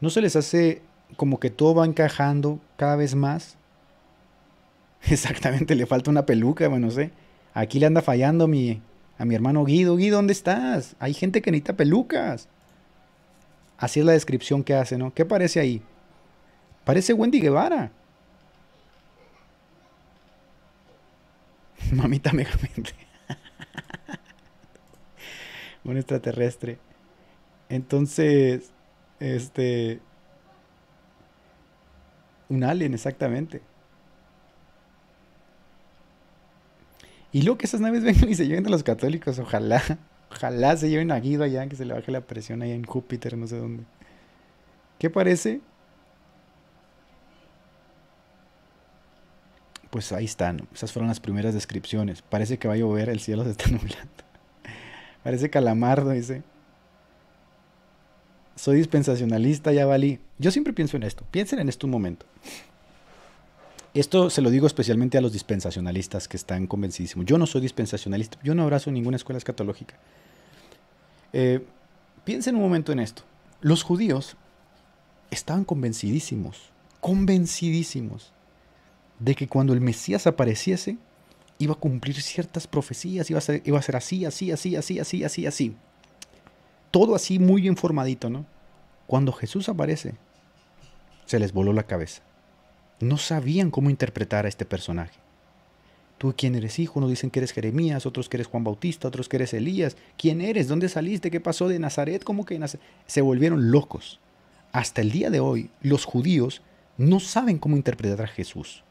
[SPEAKER 2] ¿No se les hace como que todo va encajando cada vez más? Exactamente, le falta una peluca, bueno, no sé. Aquí le anda fallando mi, a mi hermano Guido. Guido, ¿dónde estás? Hay gente que necesita pelucas. Así es la descripción que hace, ¿no? ¿Qué parece ahí? Parece Wendy Guevara. Mamita megamente. Un extraterrestre. Entonces, este... Un alien, exactamente. Y luego que esas naves vengan y se lleven a los católicos, ojalá. Ojalá se lleven a Guido allá, que se le baje la presión allá en Júpiter, no sé dónde. ¿Qué parece? Pues ahí están, esas fueron las primeras descripciones. Parece que va a llover, el cielo se está nublando. Parece calamardo, dice. Soy dispensacionalista, ya valí. Yo siempre pienso en esto. Piensen en esto un momento. Esto se lo digo especialmente a los dispensacionalistas que están convencidísimos. Yo no soy dispensacionalista, yo no abrazo ninguna escuela escatológica. Eh, piensen un momento en esto. Los judíos estaban convencidísimos, convencidísimos, de que cuando el Mesías apareciese, iba a cumplir ciertas profecías, iba a ser, iba a ser así, así, así, así, así, así, así. Todo así muy informadito, ¿no? Cuando Jesús aparece, se les voló la cabeza. No sabían cómo interpretar a este personaje. ¿Tú quién eres hijo? Unos dicen que eres Jeremías, otros que eres Juan Bautista, otros que eres Elías. ¿Quién eres? ¿Dónde saliste? ¿Qué pasó de Nazaret? ¿Cómo que Nazaret? Se volvieron locos. Hasta el día de hoy, los judíos no saben cómo interpretar a Jesús.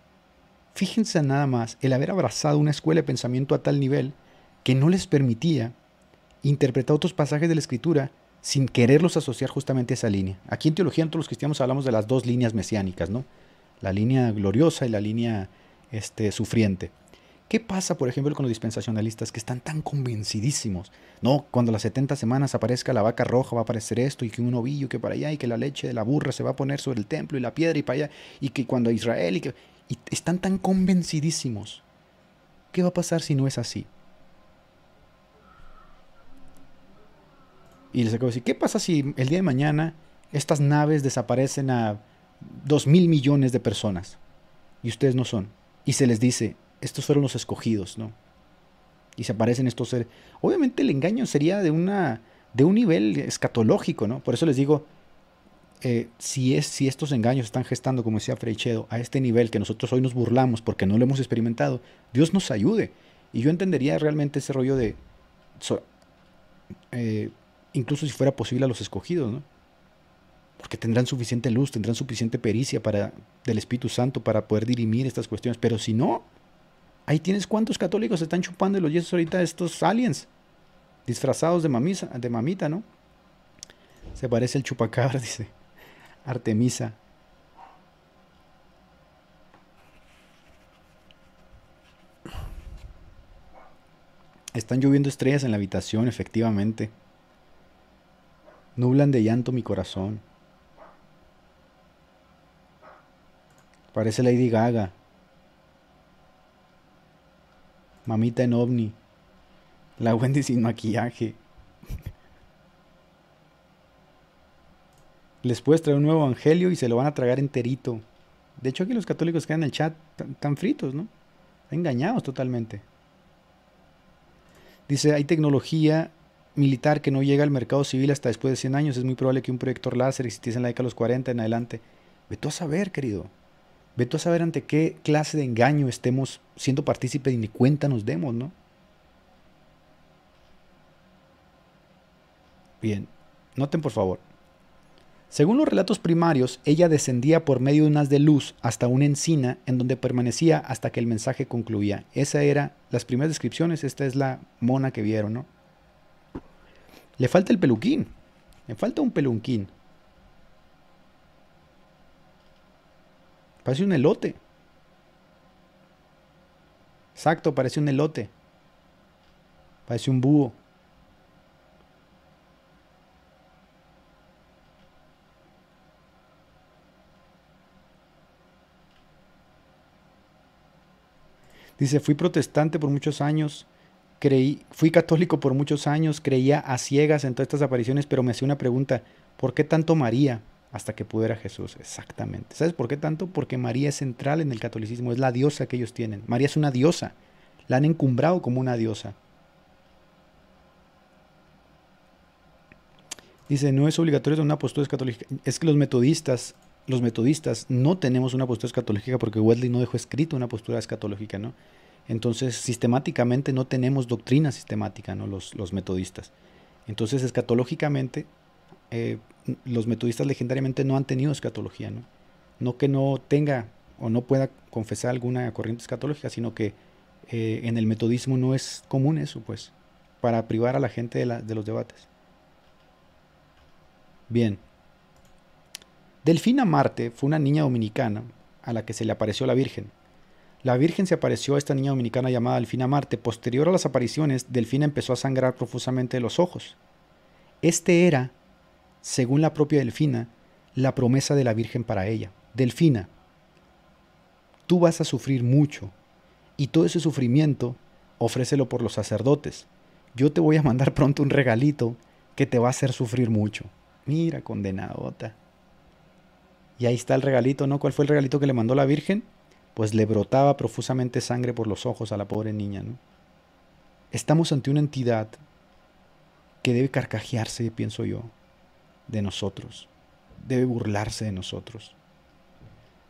[SPEAKER 2] Fíjense nada más el haber abrazado una escuela de pensamiento a tal nivel que no les permitía interpretar otros pasajes de la Escritura sin quererlos asociar justamente a esa línea. Aquí en teología, todos los cristianos hablamos de las dos líneas mesiánicas, ¿no? La línea gloriosa y la línea este, sufriente. ¿Qué pasa, por ejemplo, con los dispensacionalistas que están tan convencidísimos? No, cuando las 70 semanas aparezca la vaca roja va a aparecer esto y que un ovillo que para allá y que la leche de la burra se va a poner sobre el templo y la piedra y para allá y que cuando Israel y que y están tan convencidísimos. ¿Qué va a pasar si no es así? Y les acabo de decir, ¿qué pasa si el día de mañana estas naves desaparecen a dos mil millones de personas y ustedes no son? Y se les dice, estos fueron los escogidos, ¿no? Y se aparecen estos seres. Obviamente el engaño sería de, una, de un nivel escatológico, ¿no? Por eso les digo, eh, si, es, si estos engaños están gestando, como decía Freichedo, a este nivel que nosotros hoy nos burlamos porque no lo hemos experimentado, Dios nos ayude. Y yo entendería realmente ese rollo de, eh, incluso si fuera posible a los escogidos, ¿no? Porque tendrán suficiente luz, tendrán suficiente pericia para, del Espíritu Santo para poder dirimir estas cuestiones. Pero si no, Ahí tienes cuántos católicos están chupando los yesos ahorita estos aliens. Disfrazados de, mamisa, de mamita, ¿no? Se parece el chupacabra, dice Artemisa. Están lloviendo estrellas en la habitación, efectivamente. Nublan de llanto mi corazón. Parece Lady Gaga. Mamita en ovni. La Wendy sin maquillaje. Les puedes traer un nuevo evangelio y se lo van a tragar enterito. De hecho, aquí los católicos que en el chat tan fritos, ¿no? Engañados totalmente. Dice, hay tecnología militar que no llega al mercado civil hasta después de 100 años. Es muy probable que un proyector láser existiese en la década de los 40 en adelante. Ve tú a saber, querido. Ve tú a saber ante qué clase de engaño estemos siendo partícipes y ni cuenta nos demos, ¿no? Bien, noten por favor. Según los relatos primarios, ella descendía por medio de unas de luz hasta una encina en donde permanecía hasta que el mensaje concluía. Esa era las primeras descripciones, esta es la mona que vieron, ¿no? Le falta el peluquín, le falta un peluquín. Parece un elote. Exacto, parece un elote. Parece un búho. Dice, fui protestante por muchos años, creí, fui católico por muchos años, creía a ciegas en todas estas apariciones, pero me hacía una pregunta, ¿por qué tanto María? Hasta que pudiera Jesús. Exactamente. ¿Sabes por qué tanto? Porque María es central en el catolicismo, es la diosa que ellos tienen. María es una diosa. La han encumbrado como una diosa. Dice, no es obligatorio tener una postura escatológica. Es que los metodistas, los metodistas no tenemos una postura escatológica porque Wesley no dejó escrito una postura escatológica, ¿no? Entonces, sistemáticamente no tenemos doctrina sistemática, ¿no? Los, los metodistas. Entonces, escatológicamente, eh, los metodistas legendariamente no han tenido escatología, ¿no? No que no tenga o no pueda confesar alguna corriente escatológica, sino que eh, en el metodismo no es común eso, pues, para privar a la gente de, de los debates. Bien. Delfina Marte fue una niña dominicana a la que se le apareció la Virgen. La Virgen se apareció a esta niña dominicana llamada Delfina Marte. Posterior a las apariciones, Delfina empezó a sangrar profusamente de los ojos. Este era según la propia Delfina, la promesa de la Virgen para ella. Delfina, tú vas a sufrir mucho y todo ese sufrimiento ofrécelo por los sacerdotes. Yo te voy a mandar pronto un regalito que te va a hacer sufrir mucho. Mira, condenadota. Y ahí está el regalito, ¿no? ¿Cuál fue el regalito que le mandó la Virgen? Pues le brotaba profusamente sangre por los ojos a la pobre niña, ¿no? Estamos ante una entidad que debe carcajearse, pienso yo, de nosotros, debe burlarse de nosotros.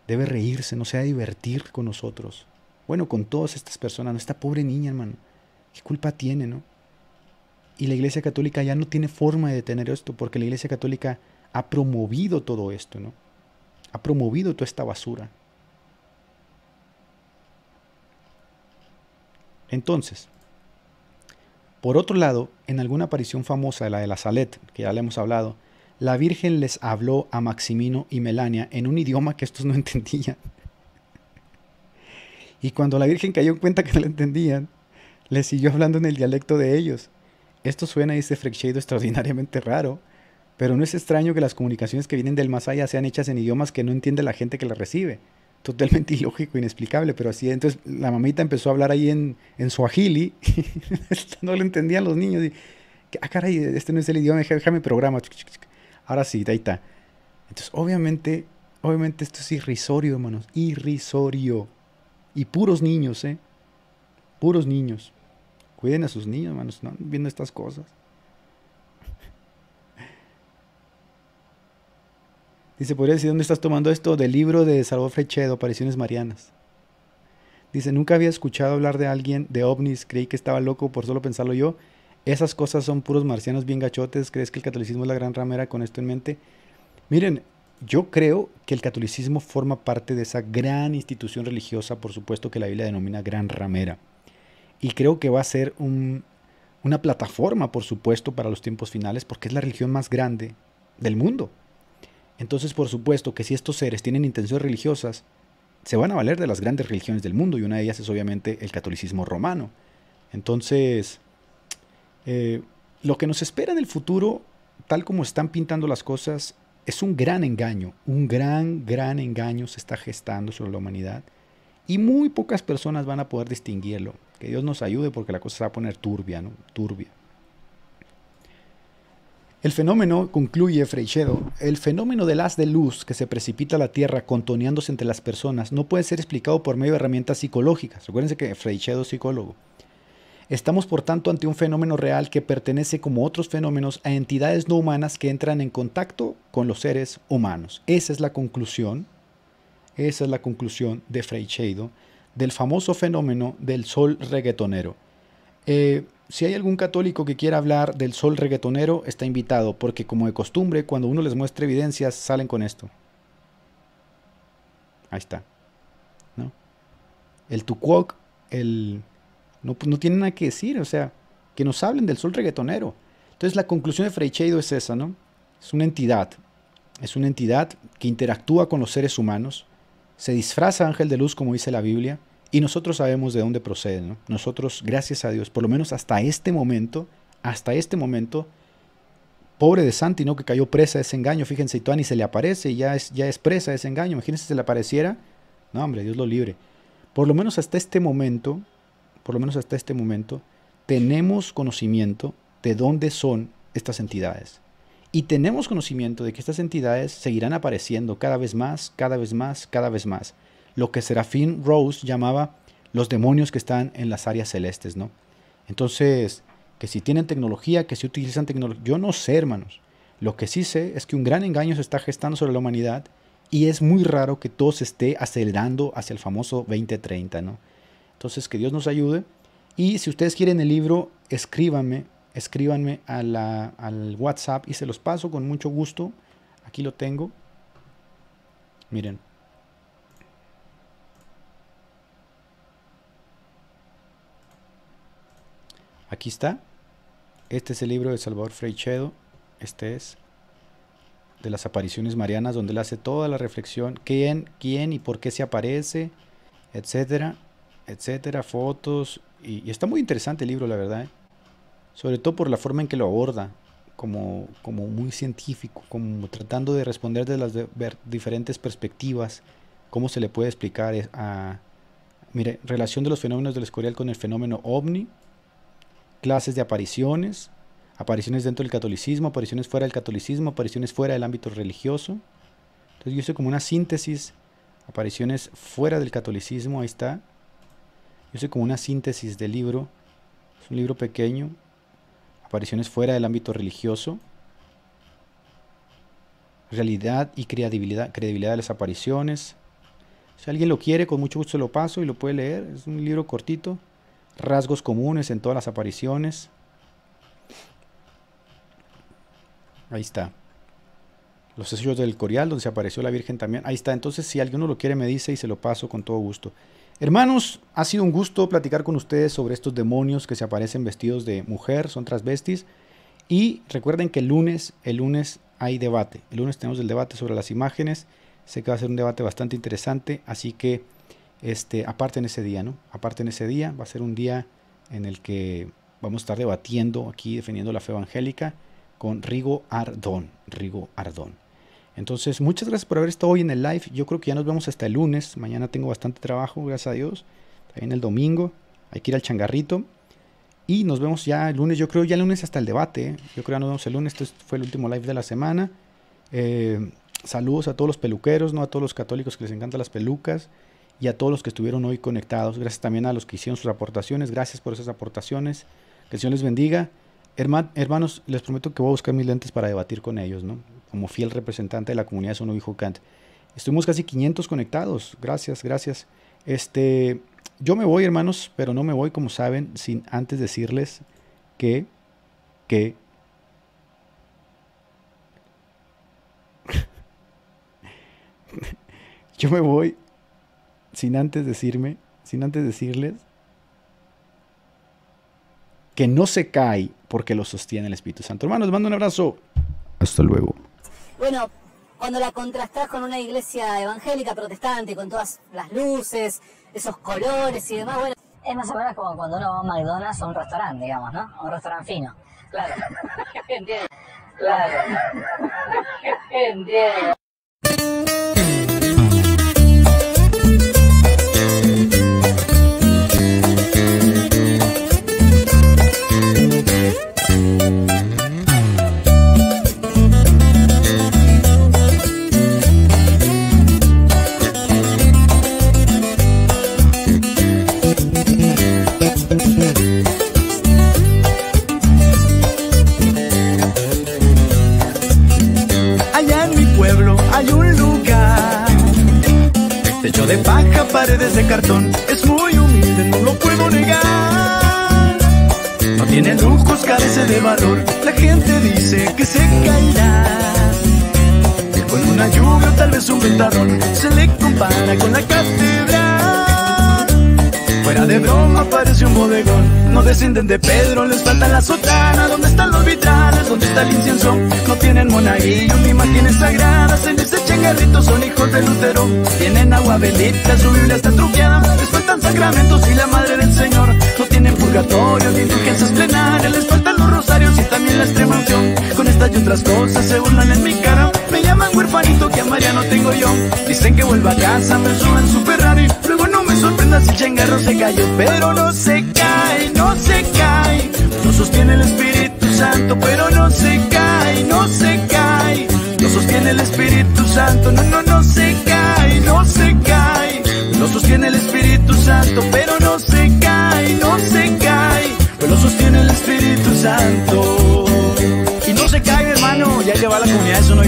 [SPEAKER 2] debe reírse, no se ha divertir con nosotros. Bueno, con todas estas personas, esta pobre niña, hermano, ¿qué culpa tiene, no? Y la Iglesia Católica ya no tiene forma de detener esto, porque la Iglesia Católica ha promovido todo esto, ¿no? Ha promovido toda esta basura. Entonces, por otro lado, en alguna aparición famosa, la de la Salet, que ya le hemos hablado, la Virgen les habló a Maximino y Melania en un idioma que estos no entendían. Y cuando la Virgen cayó en cuenta que no lo entendían, les siguió hablando en el dialecto de ellos. Esto suena, dice Freixedo, extraordinariamente raro, pero no es extraño que las comunicaciones que vienen del más allá sean hechas en idiomas que no entiende la gente que las recibe totalmente ilógico, inexplicable, pero así. Entonces la mamita empezó a hablar ahí en, en suajili, no lo entendían los niños. Y, ah, caray, este no es el idioma, déjame programa. Ahora sí, ahí está. Entonces, obviamente, obviamente esto es irrisorio, hermanos, irrisorio. Y puros niños, ¿eh? Puros niños. Cuiden a sus niños, hermanos, no viendo estas cosas. Dice, ¿podría decir dónde estás tomando esto? Del libro de Salvador Frechedo, Apariciones Marianas. Dice, nunca había escuchado hablar de alguien de ovnis, creí que estaba loco por solo pensarlo yo. Esas cosas son puros marcianos bien gachotes, ¿crees que el catolicismo es la gran ramera con esto en mente? Miren, yo creo que el catolicismo forma parte de esa gran institución religiosa, por supuesto que la Biblia denomina gran ramera. Y creo que va a ser una plataforma, por supuesto, para los tiempos finales, porque es la religión más grande del mundo. Entonces, por supuesto que si estos seres tienen intenciones religiosas, se van a valer de las grandes religiones del mundo y una de ellas es obviamente el catolicismo romano. Entonces, eh, lo que nos espera en el futuro, tal como están pintando las cosas, es un gran engaño, un gran, gran engaño se está gestando sobre la humanidad y muy pocas personas van a poder distinguirlo. Que Dios nos ayude porque la cosa se va a poner turbia, ¿no? Turbia. El fenómeno, concluye Freixedo, el fenómeno del haz de luz que se precipita a la Tierra contoneándose entre las personas no puede ser explicado por medio de herramientas psicológicas. Recuérdense que Freixedo es psicólogo. Estamos por tanto ante un fenómeno real que pertenece como otros fenómenos a entidades no humanas que entran en contacto con los seres humanos. Esa es la conclusión, esa es la conclusión de Freixedo del famoso fenómeno del sol reggaetonero. Eh, si hay algún católico que quiera hablar del sol reggaetonero, está invitado, porque como de costumbre, cuando uno les muestra evidencias, salen con esto. Ahí está. ¿no? El Tucuoc, el... No, no tiene nada que decir, o sea, que nos hablen del sol reggaetonero. Entonces la conclusión de Freichedo es esa, ¿no? Es una entidad, es una entidad que interactúa con los seres humanos, se disfraza ángel de luz, como dice la Biblia, y nosotros sabemos de dónde procede, ¿no? Nosotros, gracias a Dios, por lo menos hasta este momento, hasta este momento, pobre de Santi, ¿no? Que cayó presa de ese engaño. Fíjense, y ni se le aparece y ya es, ya es presa de ese engaño. Imagínense si se le apareciera. No, hombre, Dios lo libre. Por lo menos hasta este momento, por lo menos hasta este momento, tenemos conocimiento de dónde son estas entidades. Y tenemos conocimiento de que estas entidades seguirán apareciendo cada vez más, cada vez más, cada vez más lo que Serafín Rose llamaba los demonios que están en las áreas celestes, ¿no? Entonces, que si tienen tecnología, que si utilizan tecnología, yo no sé, hermanos. Lo que sí sé es que un gran engaño se está gestando sobre la humanidad y es muy raro que todo se esté acelerando hacia el famoso 2030, ¿no? Entonces, que Dios nos ayude. Y si ustedes quieren el libro, escríbanme, escríbanme al WhatsApp y se los paso con mucho gusto. Aquí lo tengo. Miren, Aquí está. Este es el libro de Salvador Freichedo. Este es de las apariciones marianas, donde él hace toda la reflexión, quién, quién y por qué se aparece, etcétera, etcétera, fotos. Y, está muy interesante el libro, la verdad. ¿eh? Sobre todo por la forma en que lo aborda, como, como muy científico, como tratando de responder de las diferentes perspectivas, cómo se le puede explicar a, mire, relación de los fenómenos del escorial con el fenómeno ovni, clases de apariciones, apariciones dentro del catolicismo, apariciones fuera del catolicismo, apariciones fuera del ámbito religioso. Entonces yo hice como una síntesis, apariciones fuera del catolicismo, ahí está. Yo hice como una síntesis del libro, es un libro pequeño, apariciones fuera del ámbito religioso, realidad y credibilidad, credibilidad de las apariciones, Si alguien lo quiere, con mucho gusto lo paso y lo puede leer. Es un libro cortito. Rasgos comunes en todas las apariciones. Ahí está. Los sellos del Corial, donde se apareció la Virgen también. Ahí está. Entonces, si alguno lo quiere, me dice y se lo paso con todo gusto. Hermanos, ha sido un gusto platicar con ustedes sobre estos demonios que se aparecen vestidos de mujer, son transvestis. Y recuerden que el lunes, el lunes hay debate. El lunes tenemos el debate sobre las imágenes. Sé que va a ser un debate bastante interesante, así que este, aparte en ese día, ¿no? Aparte en ese día, va a ser un día en el que vamos a estar debatiendo aquí, defendiendo la fe evangélica con Rigo Ardón. Rigo Ardón. Entonces, muchas gracias por haber estado hoy en el live. Yo creo que ya nos vemos hasta el lunes. Mañana tengo bastante trabajo, gracias a Dios. También el domingo. Hay que ir al changarrito. Y nos vemos ya el lunes, yo creo ya el lunes hasta el debate. ¿eh? Yo creo que ya nos vemos el lunes. Este fue el último live de la semana. Eh, saludos a todos los peluqueros, no a todos los católicos que les encantan las pelucas. Y a todos los que estuvieron hoy conectados. Gracias también a los que hicieron sus aportaciones. Gracias por esas aportaciones. Que el Señor les bendiga. hermanos, les prometo que voy a buscar mis lentes para debatir con ellos, ¿no? Como fiel representante de la comunidad Sono Hijo Kant. Estuvimos casi 500 conectados. Gracias, gracias. Este, yo me voy, hermanos, pero no me voy, como saben, sin antes decirles que, que, yo me voy sin antes decirme, sin antes decirles que no se cae porque lo sostiene el Espíritu Santo. Hermanos, mando un abrazo. Hasta luego.
[SPEAKER 3] Bueno, cuando la contrastás con una iglesia evangélica protestante, con todas las luces, esos colores y demás, bueno, es más o menos como cuando uno va a McDonald's o un restaurante, digamos, ¿no? Un restaurante fino. Claro. Entiendo. Claro. Entiendo.
[SPEAKER 1] De paja, paredes de cartón. Es muy humilde, no lo puedo negar. No tiene lujos, carece de valor. La gente dice que se caerá. Con una lluvia, tal vez un ventador, se le compara con la catedral. Fuera de broma, parece un bodegón. No descienden de Pedro, les falta la sotana. ¿Dónde están los vitrales? ¿Dónde está el incienso? No tienen monaguillo ni imágenes sagradas. En ese changarrito son hijos de Lutero. Tienen agua bendita, su Biblia está truqueada. Les faltan sacramentos y la madre del Señor. No tienen purgatorio ni indulgencias plenarias. Les faltan los rosarios y también la extrema unción. Con estas y otras cosas se burlan en mi cara. Llaman huerfanito que a María no tengo yo. Dicen que vuelva a casa, me suben su Ferrari. Luego no me sorprenda si el changarro se cayó. Pero no se cae, no se cae. No sostiene el Espíritu Santo, pero no se cae, no se cae. No sostiene el Espíritu Santo, no, no, no se cae, no se cae. No sostiene el Espíritu Santo, pero no se cae, no se cae. Pero sostiene el Espíritu Santo. Se cae, hermano, ya lleva la comunidad, eso no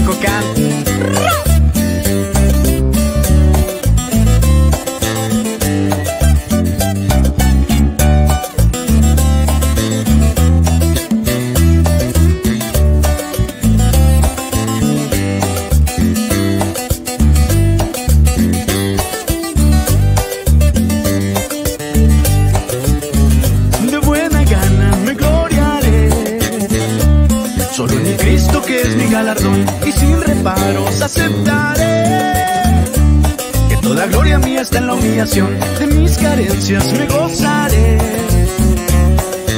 [SPEAKER 1] aceptaré. Que toda gloria mía está en la humillación, de mis carencias me gozaré.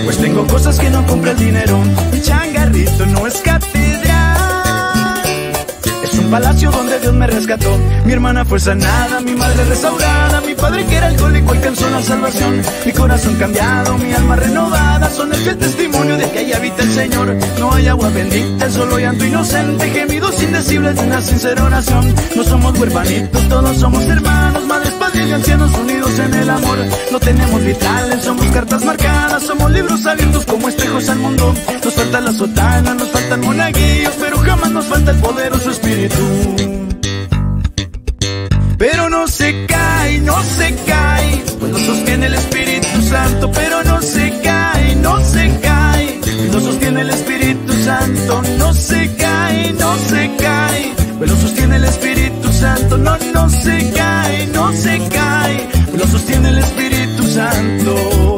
[SPEAKER 1] Pues tengo cosas que no compra el dinero, mi changarrito no es catedral. Palacio donde Dios me rescató. Mi hermana fue sanada, mi madre restaurada, mi padre que era alcohólico alcanzó la salvación. Mi corazón cambiado, mi alma renovada, son el fiel testimonio de que ahí habita el Señor. No hay agua bendita, solo llanto inocente, gemidos indecibles de una sincera oración. No somos huerfanitos, todos somos hermanos, madres, sigan siendo unidos en el amor. Lo tenemos vitales, somos cartas marcadas, somos libros abiertos como espejos al mundo. Nos falta la sotana, nos faltan monaguillos, pero jamás nos falta el poderoso espíritu. Pero no se cae, no se cae, pues lo sostiene el Espíritu Santo. Pero no se cae, no se cae, pues lo sostiene el Espíritu Santo. No se cae, no se cae me lo sostiene el Espíritu Santo, no, no se cae, no se cae. Me lo sostiene el Espíritu Santo.